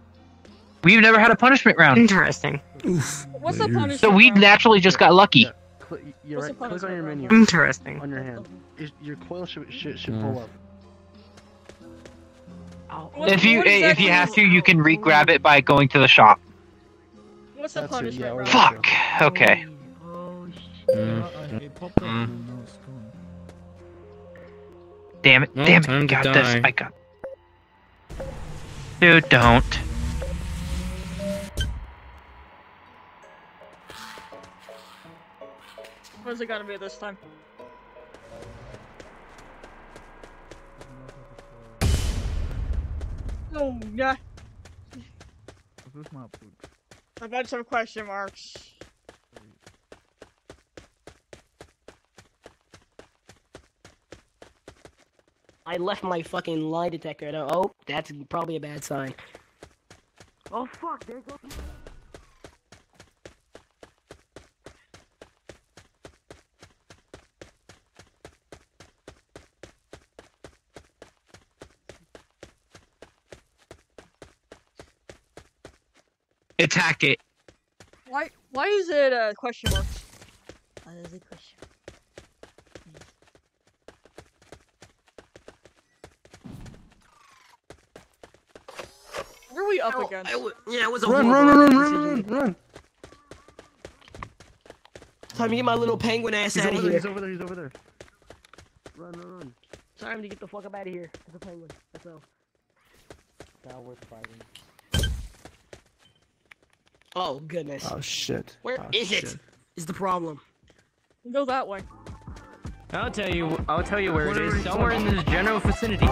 Speaker 8: We've never had a punishment round.
Speaker 4: Interesting.
Speaker 6: what's the punishment?
Speaker 8: So we naturally just got lucky.
Speaker 10: Yeah. Cl- you're right. Click on your menu?
Speaker 4: Interesting.
Speaker 10: on your hand. Is- Your coil should should, should pull up.
Speaker 6: What-
Speaker 8: If you
Speaker 6: what
Speaker 8: if you have to, you can re-grab it by going to the shop.
Speaker 6: What's the
Speaker 10: That's
Speaker 6: punishment
Speaker 10: yeah, or-
Speaker 8: Fuck. Okay.
Speaker 22: Mm.
Speaker 7: It popped up.
Speaker 22: Mm.
Speaker 7: and now it's gone.
Speaker 8: Damn it.
Speaker 22: Well,
Speaker 8: Damn it.
Speaker 22: time
Speaker 8: I
Speaker 22: to
Speaker 8: got this. I got. Dude, don't.
Speaker 6: What's it gonna be this time? Oh, yeah.
Speaker 7: This map would
Speaker 6: A bunch of question marks.
Speaker 9: I left my fucking lie detector. Oh, that's probably a bad sign.
Speaker 2: Oh fuck, there goes.
Speaker 8: Attack it.
Speaker 6: Why? Why is it uh, question marks? Why is it question? What are we up against?
Speaker 9: Yeah, it was a
Speaker 10: Run, run, run, run, run, run, run.
Speaker 9: Time to get my little penguin ass
Speaker 10: He's
Speaker 9: out
Speaker 10: over
Speaker 9: of
Speaker 10: there,
Speaker 9: here.
Speaker 10: he's over there, he's over there. Run, run, run.
Speaker 9: Time to get the fuck up out of here. There's a penguin. Let's go.
Speaker 10: Now we're fighting.
Speaker 9: Oh goodness.
Speaker 10: Oh shit.
Speaker 9: Where
Speaker 10: oh,
Speaker 9: is
Speaker 10: shit.
Speaker 9: it? Is the problem?
Speaker 6: Go that way.
Speaker 22: I'll tell you. I'll tell you where it is. Somewhere in this general vicinity.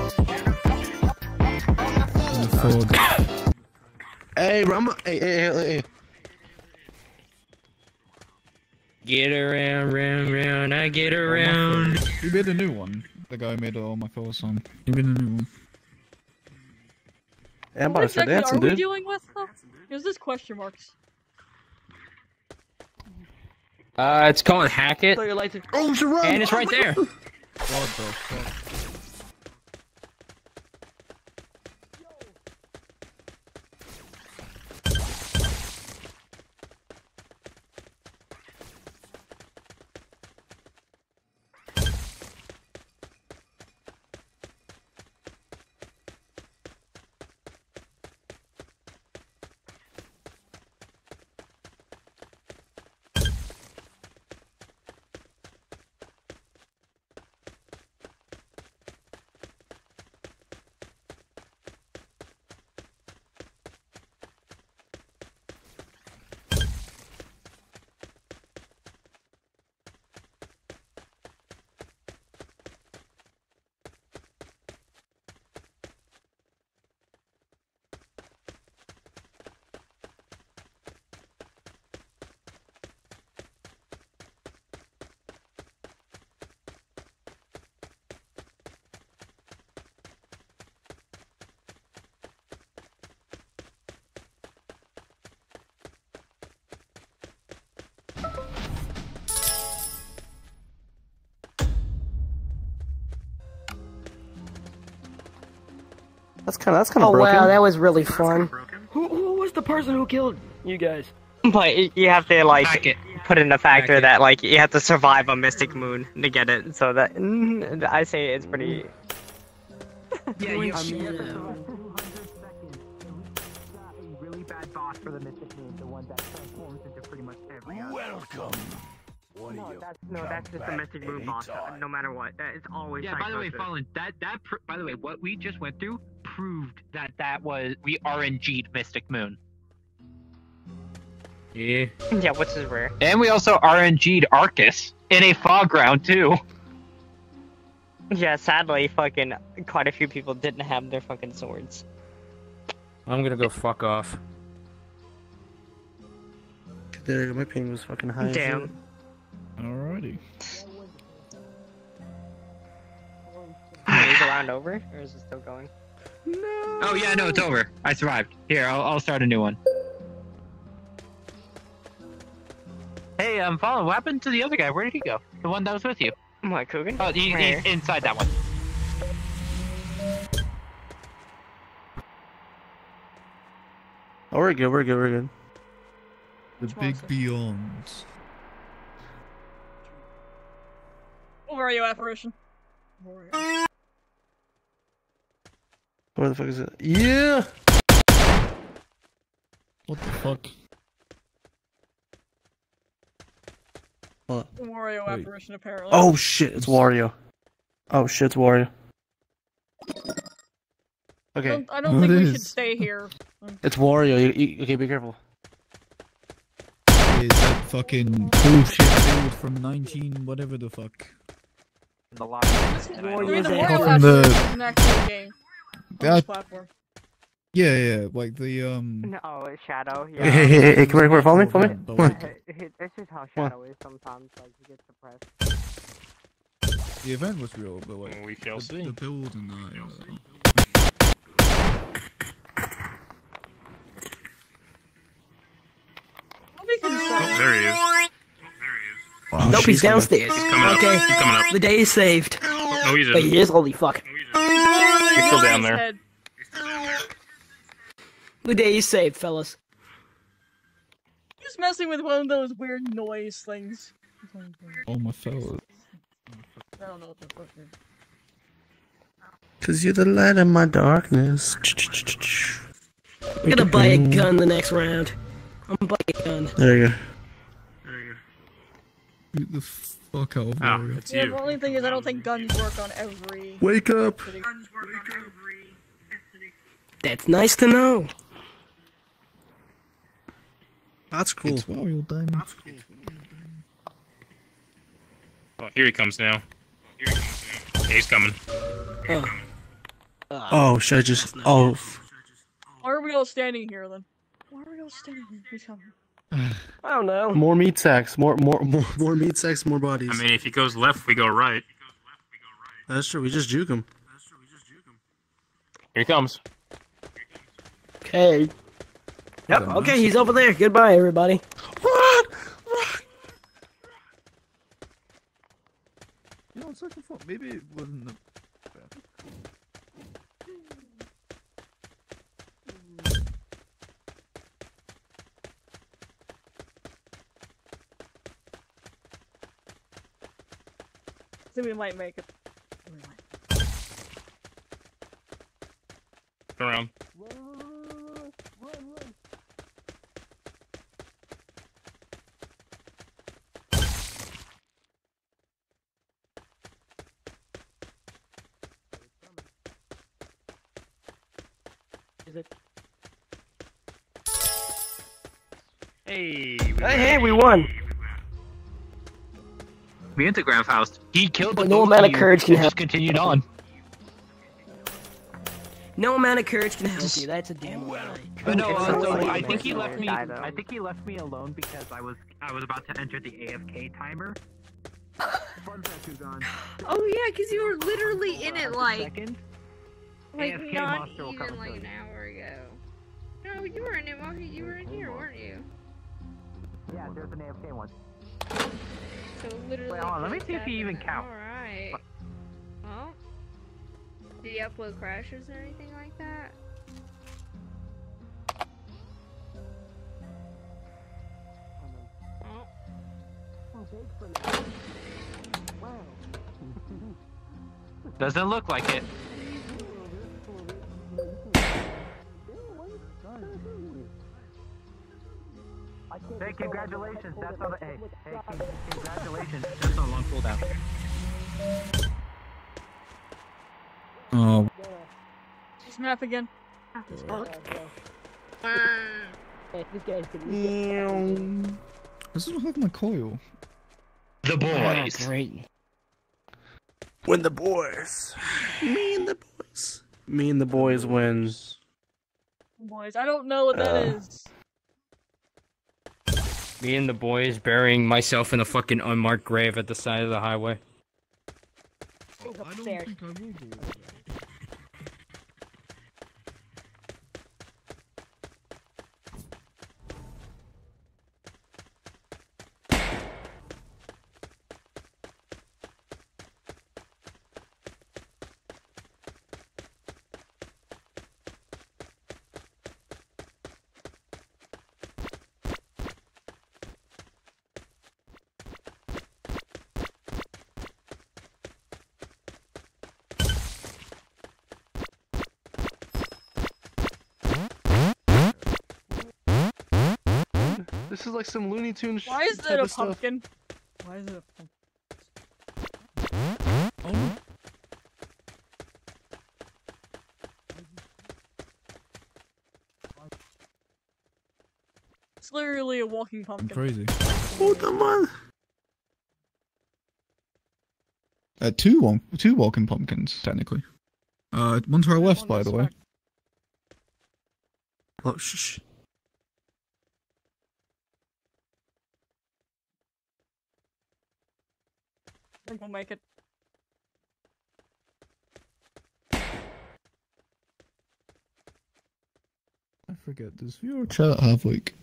Speaker 10: Hey, Rama. Hey, hey, hey, hey.
Speaker 22: Get around, round, round. I get around.
Speaker 7: Who made a new one? The guy made all my fellas on. He made a new one.
Speaker 10: Yeah, I'm
Speaker 6: What
Speaker 10: to
Speaker 6: exactly
Speaker 10: dancing,
Speaker 6: are we
Speaker 10: dude.
Speaker 6: dealing with though? Is this question marks?
Speaker 22: Uh, it's called Hack It.
Speaker 9: Throw your lights
Speaker 10: Oh, shit, run!
Speaker 22: And it's right there.
Speaker 7: What the fuck?
Speaker 10: Kind of that's kind of
Speaker 9: Oh
Speaker 10: broken.
Speaker 9: wow, that was really fun. Who, who was the person who killed you guys?
Speaker 4: But you have to like put in the factor that like you have to survive a Mystic Moon to get it. So that mm, I say it's pretty.
Speaker 8: Yeah, you.
Speaker 9: I mean,
Speaker 3: a really bad boss for the Mystic Moon, the one that transforms into pretty much every other.
Speaker 21: Welcome. What
Speaker 4: No, that's no, that's just the Mystic Moon boss. No matter what, That- it's always.
Speaker 8: Yeah. By the way,
Speaker 4: Psychosis.
Speaker 8: Fallen. That that. By the way, what we just went through proved that that was we RNG'd Mystic Moon,
Speaker 22: Yeah.
Speaker 4: Yeah, what's his rare?
Speaker 8: and we also RNG'd Arcus in a fog round too.
Speaker 4: Yeah, sadly, fucking quite a few people didn't have their fucking swords.
Speaker 22: I'm gonna go fuck off.
Speaker 10: There, my ping was fucking high. as shit.
Speaker 4: Damn.
Speaker 7: Alrighty.
Speaker 4: Is the round over, or is it still going?
Speaker 8: Oh yeah, no, it's over. I survived. Here, I'll, I'll start a new one. Hey, um, Fallen, what happened to the other guy? Where did he go? The one that was with you?
Speaker 4: What, Coogan?
Speaker 8: Oh, he, he's inside that one.
Speaker 10: Oh, we're good. We're good. We're good.
Speaker 7: The
Speaker 6: Which
Speaker 7: big
Speaker 6: it?
Speaker 7: beyond.
Speaker 6: Where are you, apparition? Where are you?
Speaker 10: Where the fuck is it? Yeah.
Speaker 7: What the fuck?
Speaker 10: What?
Speaker 6: Wario
Speaker 7: Wait.
Speaker 6: apparition, apparently.
Speaker 10: Oh shit! It's Wario. Oh shit! It's Wario.
Speaker 6: I
Speaker 10: Okay,
Speaker 6: don't, I don't
Speaker 7: What
Speaker 6: think we should stay here.
Speaker 10: It's Wario. You, you, okay, be careful.
Speaker 7: Is that fucking bullshit build from 19 whatever the fuck?
Speaker 3: The lobby.
Speaker 6: I mean, the
Speaker 9: Wario's
Speaker 6: Wario
Speaker 7: From the-
Speaker 6: apparition is an game on this
Speaker 7: That
Speaker 6: platform.
Speaker 7: yeah yeah like the um
Speaker 4: No, it's Shadow.
Speaker 10: Hey, hey, hey, hey, hey, come here, come here, follow me, follow me.
Speaker 7: the-
Speaker 10: Come on.
Speaker 4: It's just how Shadow is sometimes. Like he gets depressed.
Speaker 7: The event was real, but like
Speaker 13: we shall
Speaker 7: the,
Speaker 13: see.
Speaker 7: the build and that. Yeah.
Speaker 6: Oh,
Speaker 13: there he is.
Speaker 9: nope, he's downstairs.
Speaker 13: He's coming up.
Speaker 9: okay,
Speaker 13: He's coming up.
Speaker 9: the day is saved.
Speaker 13: No, he's
Speaker 9: Wait, he is. Holy fuck.
Speaker 13: He's still down there.
Speaker 9: The day you saved, fellas.
Speaker 6: Just messing with one of those weird noise things.
Speaker 7: Oh my fellas.
Speaker 6: I don't know what the fuck. it is.
Speaker 10: Cause you're the light in my darkness.
Speaker 9: I'm gonna buy a gun the next round. I'm gonna a gun.
Speaker 10: There you go.
Speaker 7: Get the fuck out of
Speaker 13: Oh, ah,
Speaker 7: here.
Speaker 13: it's
Speaker 6: Yeah,
Speaker 13: you.
Speaker 6: the only thing is I don't think guns work on every.
Speaker 7: Wake up!
Speaker 6: city.
Speaker 9: That's nice to know.
Speaker 10: That's cool.
Speaker 7: It's wild, Damon.
Speaker 13: Oh, here he comes now. Yeah, he's coming.
Speaker 10: Oh, ah. oh should I just? Oh,
Speaker 6: Why are we all standing here then? Why are we all standing here? Who's coming?
Speaker 9: I don't know.
Speaker 10: more meat sacks. More, more, more, more meat sacks. More bodies.
Speaker 13: I mean, if he goes left, we go right.
Speaker 10: That's true. We just juke him. That's true. We just juke him.
Speaker 13: Here he comes.
Speaker 9: Okay. Yep. Okay, he's over there. Goodbye, everybody.
Speaker 10: What? What?
Speaker 7: You know, on second thought, maybe it wasn't. The...
Speaker 6: I think we might make it.
Speaker 13: Turn around.
Speaker 9: Is it?
Speaker 2: Hey.
Speaker 9: Hey, hey, we won.
Speaker 8: We went to Grandfaust. He killed the
Speaker 9: No
Speaker 8: both
Speaker 9: amount of
Speaker 8: you
Speaker 9: courage can help.
Speaker 8: Just continued on.
Speaker 9: No amount of courage can help you. That's a damn lie.
Speaker 8: But no, uh, so I think he left me. I think he left me alone because I was I was about to enter the AFK timer. Fun fact is on.
Speaker 14: Oh yeah, because you were literally in it like
Speaker 8: Second.
Speaker 14: like
Speaker 8: AFK
Speaker 14: not
Speaker 8: monster will come
Speaker 14: even like an hour ago. No, you were in it, You were in here, weren't you?
Speaker 2: Yeah, there's an AFK one.
Speaker 14: So literally.
Speaker 2: Wait, hold on, let me see if he even
Speaker 14: happened.
Speaker 2: counts.
Speaker 14: Alright. Well. Did you upload crashes or anything like that?
Speaker 8: Doesn't look like it.
Speaker 2: Hey, congratulations. That's on the. Hey, hey, congratulations.
Speaker 8: That's on long cooldown.
Speaker 7: Oh,
Speaker 6: This map again.
Speaker 7: this doesn't have my coil.
Speaker 8: The boys.
Speaker 9: great.
Speaker 10: When the boys. Me and the boys. Me and the boys wins.
Speaker 6: Boys, I don't know what that
Speaker 10: Uh.
Speaker 6: is.
Speaker 11: Me and the boys burying myself in a fucking unmarked grave at the side of the highway.
Speaker 7: Oh, I don't think I.
Speaker 10: like some Looney Tunes.
Speaker 6: Why is
Speaker 10: type
Speaker 6: it a
Speaker 10: of stuff.
Speaker 6: pumpkin? Why is it a pumpkin?
Speaker 7: Oh,
Speaker 6: It's literally a walking pumpkin.
Speaker 7: I'm
Speaker 6: pumpkin.
Speaker 7: crazy.
Speaker 10: Oh, the man.
Speaker 7: Uh, two walk, two walking pumpkins technically. Uh, one to our left, by the way.
Speaker 10: Oh, shh.
Speaker 6: from Homemaker.
Speaker 7: I forget, does VR chat have like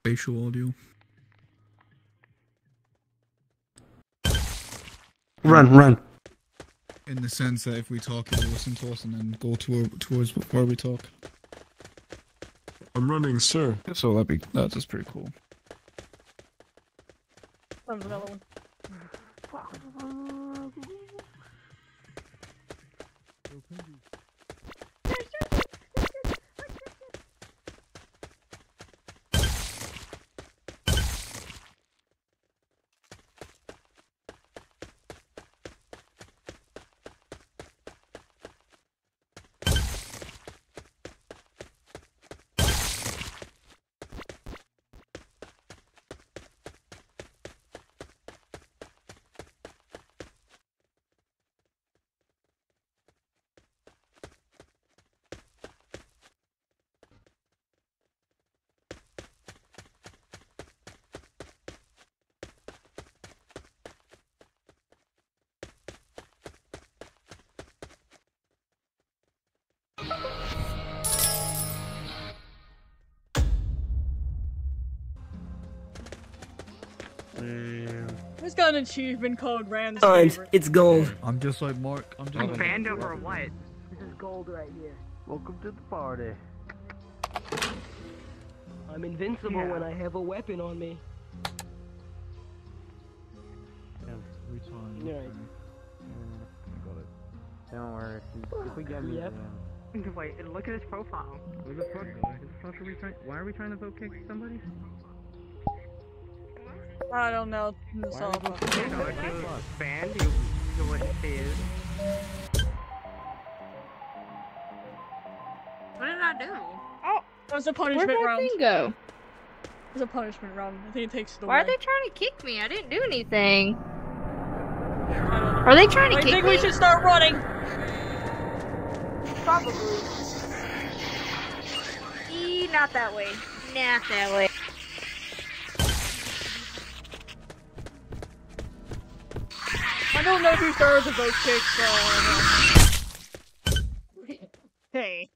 Speaker 7: spatial audio?
Speaker 20: Run, run.
Speaker 7: In the sense that if we talk, it'll listen to us and then go to, towards where we talk. I'm running, sir. So that'd be, that's just pretty cool.
Speaker 6: That was another one. 아, 아, 아, 아, 아, 아, got an achievement called Rand's
Speaker 9: Signs,
Speaker 6: favorite.
Speaker 9: it's gold.
Speaker 7: I'm just like Mark. I'm just. like-
Speaker 3: Banned over what?
Speaker 2: This is gold right here.
Speaker 10: Welcome to the party.
Speaker 9: I'm invincible
Speaker 10: Yeah.
Speaker 9: when I have a weapon on me.
Speaker 7: Every time.
Speaker 9: Right.
Speaker 7: I got it.
Speaker 10: Don't worry. If, if we get me,
Speaker 9: Yep.
Speaker 3: Wait, look at his profile.
Speaker 10: What the fuck? Why the fuck are we trying? Why are we trying to vote kick somebody?
Speaker 6: I don't know. It's all about
Speaker 3: You know, if you was you, you wouldn't see it.
Speaker 14: What did I do?
Speaker 6: Oh, that was a punishment
Speaker 14: Where'd that
Speaker 6: round.
Speaker 14: thing go?
Speaker 6: It was a punishment round. I think it takes the
Speaker 14: Why are they trying to kick me? I didn't do anything. Uh, are they trying to
Speaker 6: I
Speaker 14: kick
Speaker 6: think we should start running.
Speaker 14: Probably. E, not that way. Not that way.
Speaker 6: I don't know who started the vote kick, so. I don't know. Hey.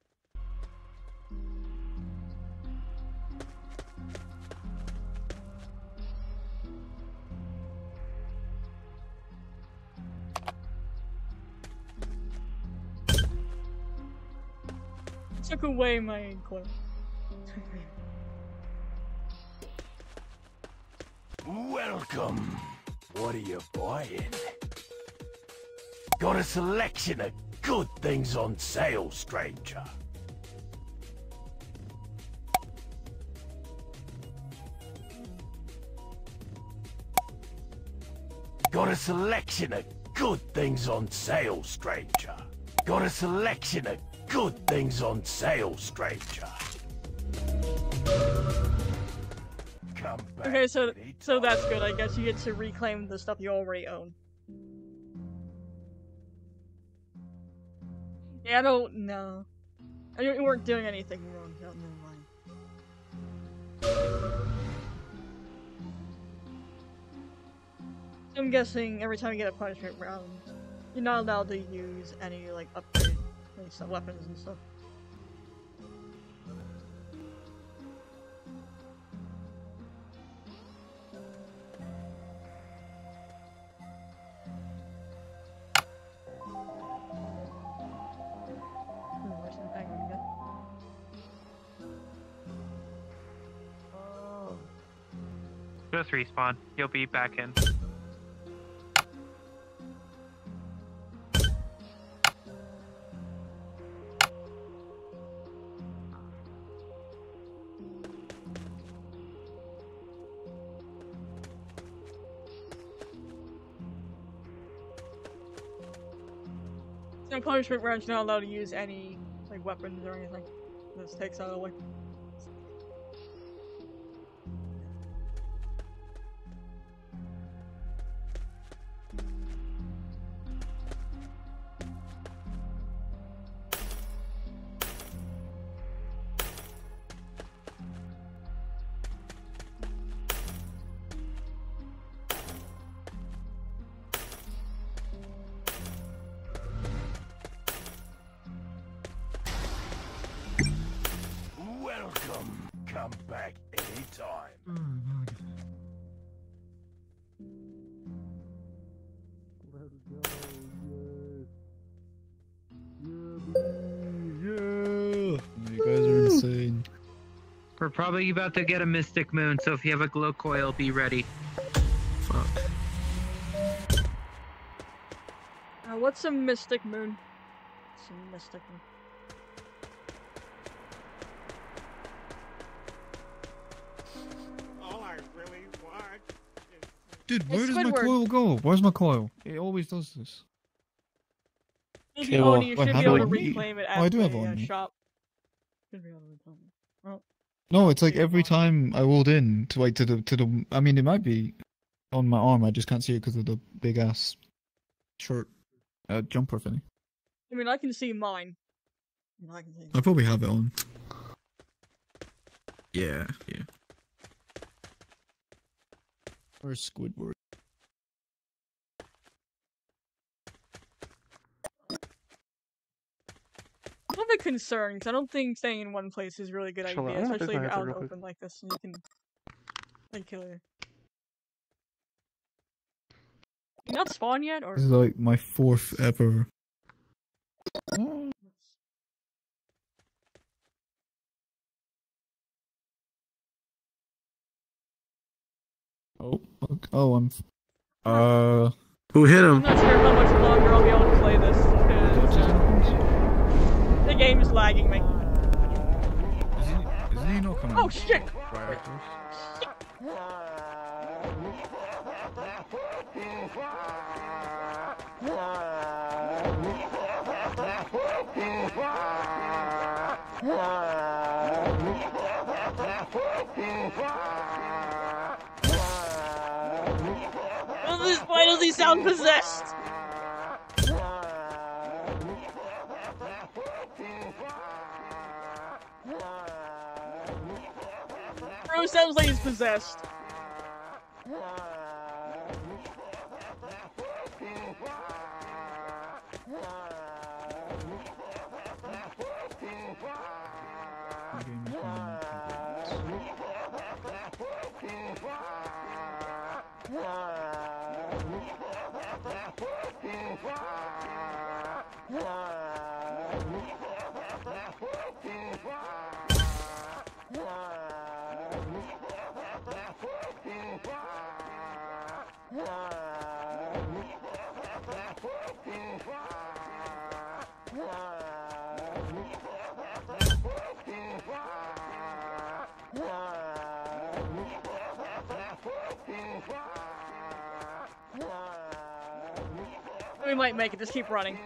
Speaker 6: Took away my inkling.
Speaker 16: Welcome. What are you buying? Got a selection of good things on sale, stranger. Got a selection of good things on sale, stranger. Got a selection of good things on sale, stranger. Come back.
Speaker 6: Okay, so so that's good. I guess you get to reclaim the stuff you already own. I don't know. I You weren't doing anything wrong. I'm guessing every time you get a punishment round, you're not allowed to use any like upgrade like, weapons and stuff.
Speaker 3: Just respawn. You'll be back in.
Speaker 6: No punishment you're not allowed to use any like weapons or anything. This takes that away.
Speaker 8: Probably about to get a Mystic Moon, so if you have a glow coil, be ready.
Speaker 7: Fuck.
Speaker 6: Uh, what's a Mystic Moon? Some Mystic Moon.
Speaker 13: All I really want
Speaker 7: Dude, where
Speaker 6: It's
Speaker 7: does my coil go? Where's my coil? It always does this.
Speaker 6: If
Speaker 7: Okay,
Speaker 6: you
Speaker 7: well,
Speaker 6: own it, you should be able to reclaim it
Speaker 7: Oh, I
Speaker 6: at
Speaker 7: do
Speaker 6: the
Speaker 7: have it
Speaker 6: uh, shop. Should be able to reclaim it. Well,
Speaker 7: No, it's like every time I rolled in to like to the to the. I mean, it might be on my arm. I just can't see it because of the big ass shirt, uh, jumper thing.
Speaker 6: I mean, I can see mine. I, mean, I can see.
Speaker 7: I probably have it on. Yeah, yeah. Where's Squidward?
Speaker 6: A bit concerned 'cause I don't think staying in one place is a really good
Speaker 10: Hold on,
Speaker 6: idea,
Speaker 10: I'm
Speaker 6: especially if you're out in the
Speaker 10: quick.
Speaker 6: open like this and you can like kill her. You not spawn yet, or
Speaker 7: This is like my fourth ever. Oh, fuck. oh, I'm. Uh,
Speaker 20: Who hit him?
Speaker 6: I'm
Speaker 20: him?
Speaker 6: not sure how much longer I'll be able to play this because the game is lagging me.
Speaker 7: Isn't he not coming?
Speaker 6: Oh shit!
Speaker 7: right after us?
Speaker 6: Why does, he- why does he sound possessed? Sounds like he's possessed. We might make it, just keep running.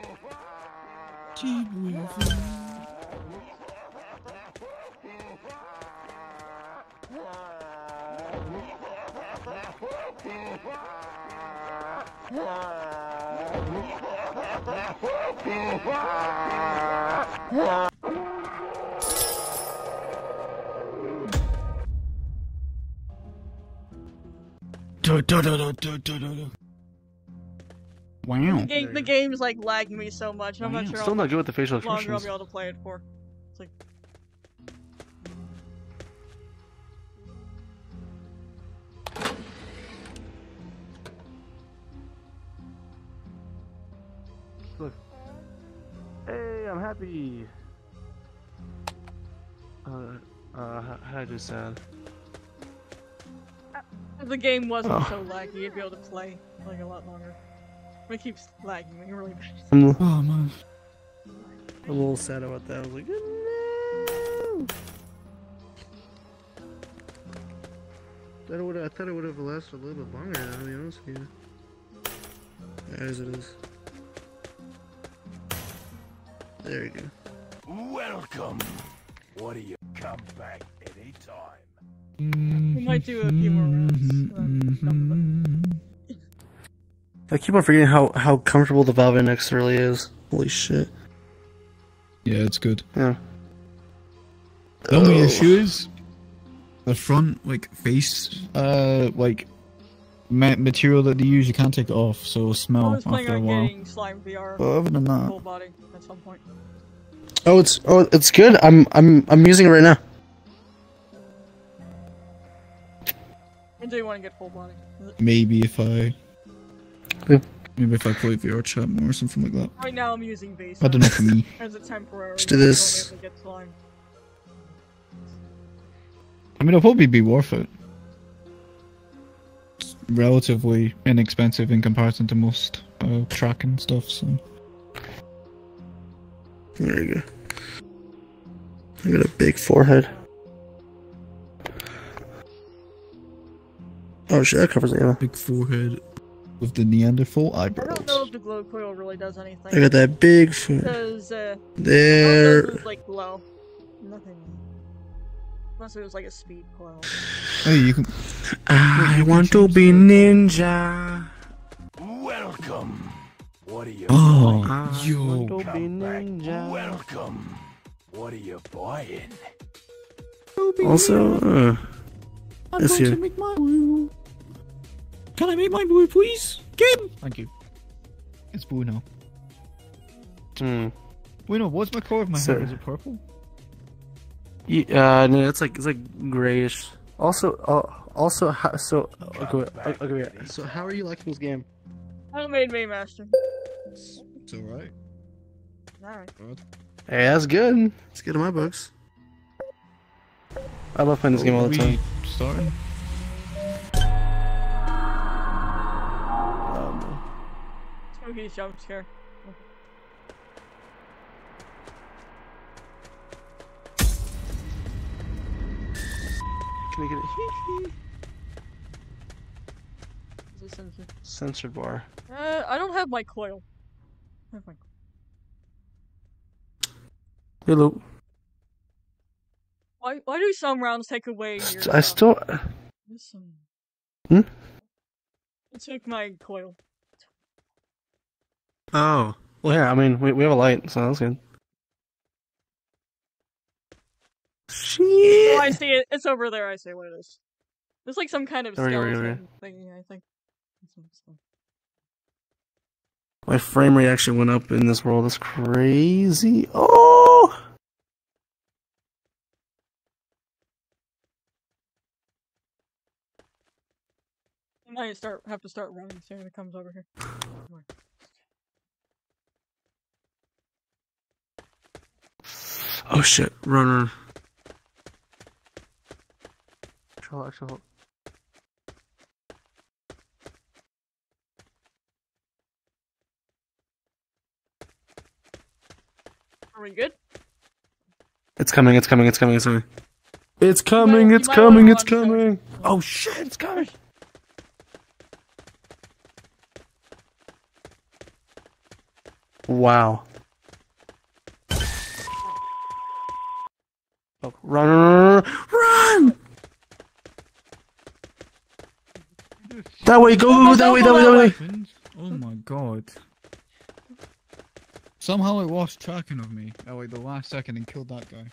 Speaker 7: Du- du- du- du- du- du- du- du. Wow.
Speaker 6: The, game, the game's like lagging me so much, I'm not sure
Speaker 10: Still
Speaker 6: how
Speaker 10: not good with the facial expressions.
Speaker 6: longer I'll
Speaker 10: expressions.
Speaker 6: be able to play it for. It's like,
Speaker 10: Look. Hey, I'm happy. Uh, uh, how I just sound?
Speaker 6: if the game wasn't
Speaker 10: Oh.
Speaker 6: so laggy, you'd be able to play like a lot longer. But it keeps lagging me really bad.
Speaker 10: I'm,
Speaker 7: Oh man.
Speaker 10: I'm a little sad about that. I was like, no. I thought it would. I thought it would have lasted a little bit longer. To be honest with you. As it is. There you go.
Speaker 16: Welcome. What do you come back anytime?
Speaker 6: We might do a few more rounds. And then
Speaker 10: I keep on forgetting how how comfortable the Valve Index really is. Holy shit.
Speaker 7: Yeah, it's good.
Speaker 10: Yeah.
Speaker 7: The only
Speaker 10: Oh.
Speaker 7: issue is the front like face uh like ma- material that they use. You can't take it off, so it'll
Speaker 6: I
Speaker 7: smell
Speaker 6: was planning
Speaker 7: after a while.
Speaker 6: getting Slime VR
Speaker 7: But other than that-
Speaker 6: full body at some point.
Speaker 10: Oh, it's oh, it's good. I'm I'm I'm using it right now.
Speaker 6: Or do you want to get full body?
Speaker 20: Maybe if I.
Speaker 10: Yeah.
Speaker 20: Maybe if I play VR chat more or something like that.
Speaker 6: Right now I'm using base.
Speaker 20: I don't know for me.
Speaker 6: As a temporary.
Speaker 20: Let's do this.
Speaker 6: I.
Speaker 20: I mean, it'll probably be worth it. It's relatively inexpensive in comparison to most uh, tracking stuff, so.
Speaker 10: There you go. I got a big forehead. Oh shit, that covers it. Yeah.
Speaker 20: Big forehead with the Neanderthal
Speaker 6: I
Speaker 20: eyebrows.
Speaker 6: don't know if the glow coil really does anything.
Speaker 10: I got that big foot.
Speaker 6: Because, uh,
Speaker 10: There.
Speaker 6: all it does is, like glow. Nothing. Unless it was like a speed coil.
Speaker 20: Hey, you can.
Speaker 10: I want to be ninja.
Speaker 16: Welcome. What are you
Speaker 20: Oh,
Speaker 16: buying?
Speaker 20: yo.
Speaker 10: to be ninja.
Speaker 16: Welcome. What are you buying?
Speaker 10: Also, uh, this here.
Speaker 20: make my blue. Can I make my blue, please? Game. Thank you. It's blue now.
Speaker 10: Hmm.
Speaker 20: Wait, no. What's my color of my
Speaker 10: So-
Speaker 20: hair? Is it purple?
Speaker 10: Yeah, uh, no, it's like it's like grayish. Also, uh, also, how, so okay, wait, okay, wait. So, how are you liking this game?
Speaker 6: That made me master.
Speaker 20: It's alright.
Speaker 6: Alright.
Speaker 10: Hey, that's good. It's good in my books. I love playing this game all the time.
Speaker 20: Starting.
Speaker 6: Smokey's jump scare.
Speaker 10: Can we get it?
Speaker 6: Is this censored?
Speaker 10: Censored bar.
Speaker 6: Uh, I don't have my coil. I have my
Speaker 10: Hello.
Speaker 6: Why, why do some rounds take away your
Speaker 10: I
Speaker 6: stuff?
Speaker 10: still.
Speaker 6: Listen.
Speaker 10: Hmm?
Speaker 6: It took my coil.
Speaker 10: Oh. Well, yeah. I mean, we we have a light, so that's good.
Speaker 6: Oh, I see it. It's over there. I see what it is. There's like some kind of
Speaker 10: There we go,
Speaker 6: skeleton
Speaker 10: there we
Speaker 6: thingy, I think.
Speaker 10: My frame rate actually went up in this world. That's crazy. Oh.
Speaker 6: Now you start have to start running as soon. as It comes over here.
Speaker 10: Oh shit! Run, run. Control, actually, hold.
Speaker 6: Are we good?
Speaker 10: It's coming! It's coming! It's coming! It's coming! It's coming!
Speaker 6: you
Speaker 10: It's coming! It's coming! Oh shit! It's coming! Wow. Oh, run, run, run, run! That way, go, go, go, that way, that way, that way.
Speaker 20: Oh my god. Somehow it lost tracking of me oh, at like the last second and killed that guy.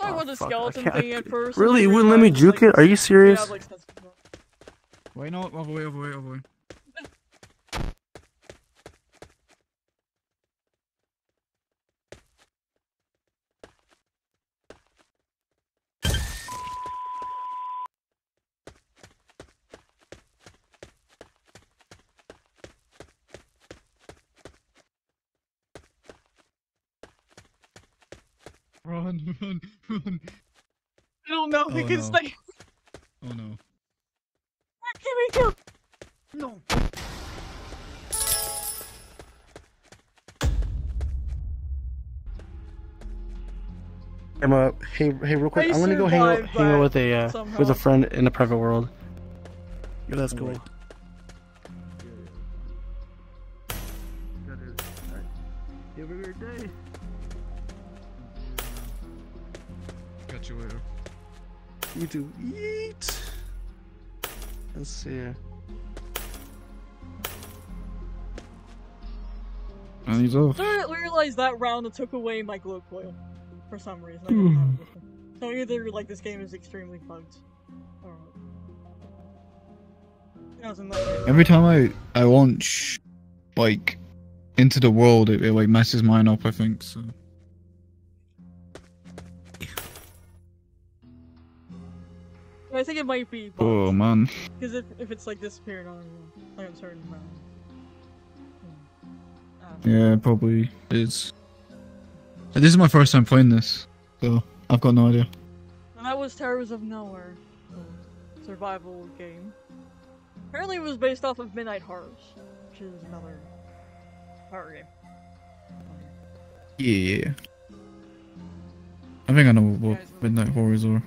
Speaker 6: I oh, want the
Speaker 10: fuck, I
Speaker 6: skeleton thing at first.
Speaker 10: Really,
Speaker 6: and
Speaker 10: you wouldn't let me
Speaker 6: realized,
Speaker 10: juke
Speaker 6: like,
Speaker 10: it? Are you
Speaker 6: yeah,
Speaker 10: serious?
Speaker 6: like, that's-
Speaker 20: Wait, no, over way, over way, over way. Run, run, run.
Speaker 6: I don't know if
Speaker 20: Oh,
Speaker 6: it can
Speaker 20: no.
Speaker 6: stay.
Speaker 20: Oh no.
Speaker 6: Give me kill. No.
Speaker 10: I'm uh, hey, hey, real quick.
Speaker 6: I
Speaker 10: I'm gonna go hang out, hang out with a uh, with a friend in a private world. Yeah, that's cool.
Speaker 20: You
Speaker 10: do eat. Let's see. here.
Speaker 20: And he's off.
Speaker 6: I realized that round it took away my glow coil for some reason. I didn't have hmm. it before. so either like this game is extremely bugged, or it doesn't let me.
Speaker 20: Every time I I launch like into the world, it, it like messes mine up. I think so.
Speaker 6: Think it might be.
Speaker 7: Oh man.
Speaker 6: Because if, if it's like disappearing on like a certain amount. Hmm.
Speaker 7: Yeah, probably is. This is my first time playing this, so I've got no idea.
Speaker 6: And that was Terrors of Nowhere, a survival game. Apparently, it was based off of Midnight Horrors, which is another horror game.
Speaker 7: Yeah. I think I know what Midnight Horrors are.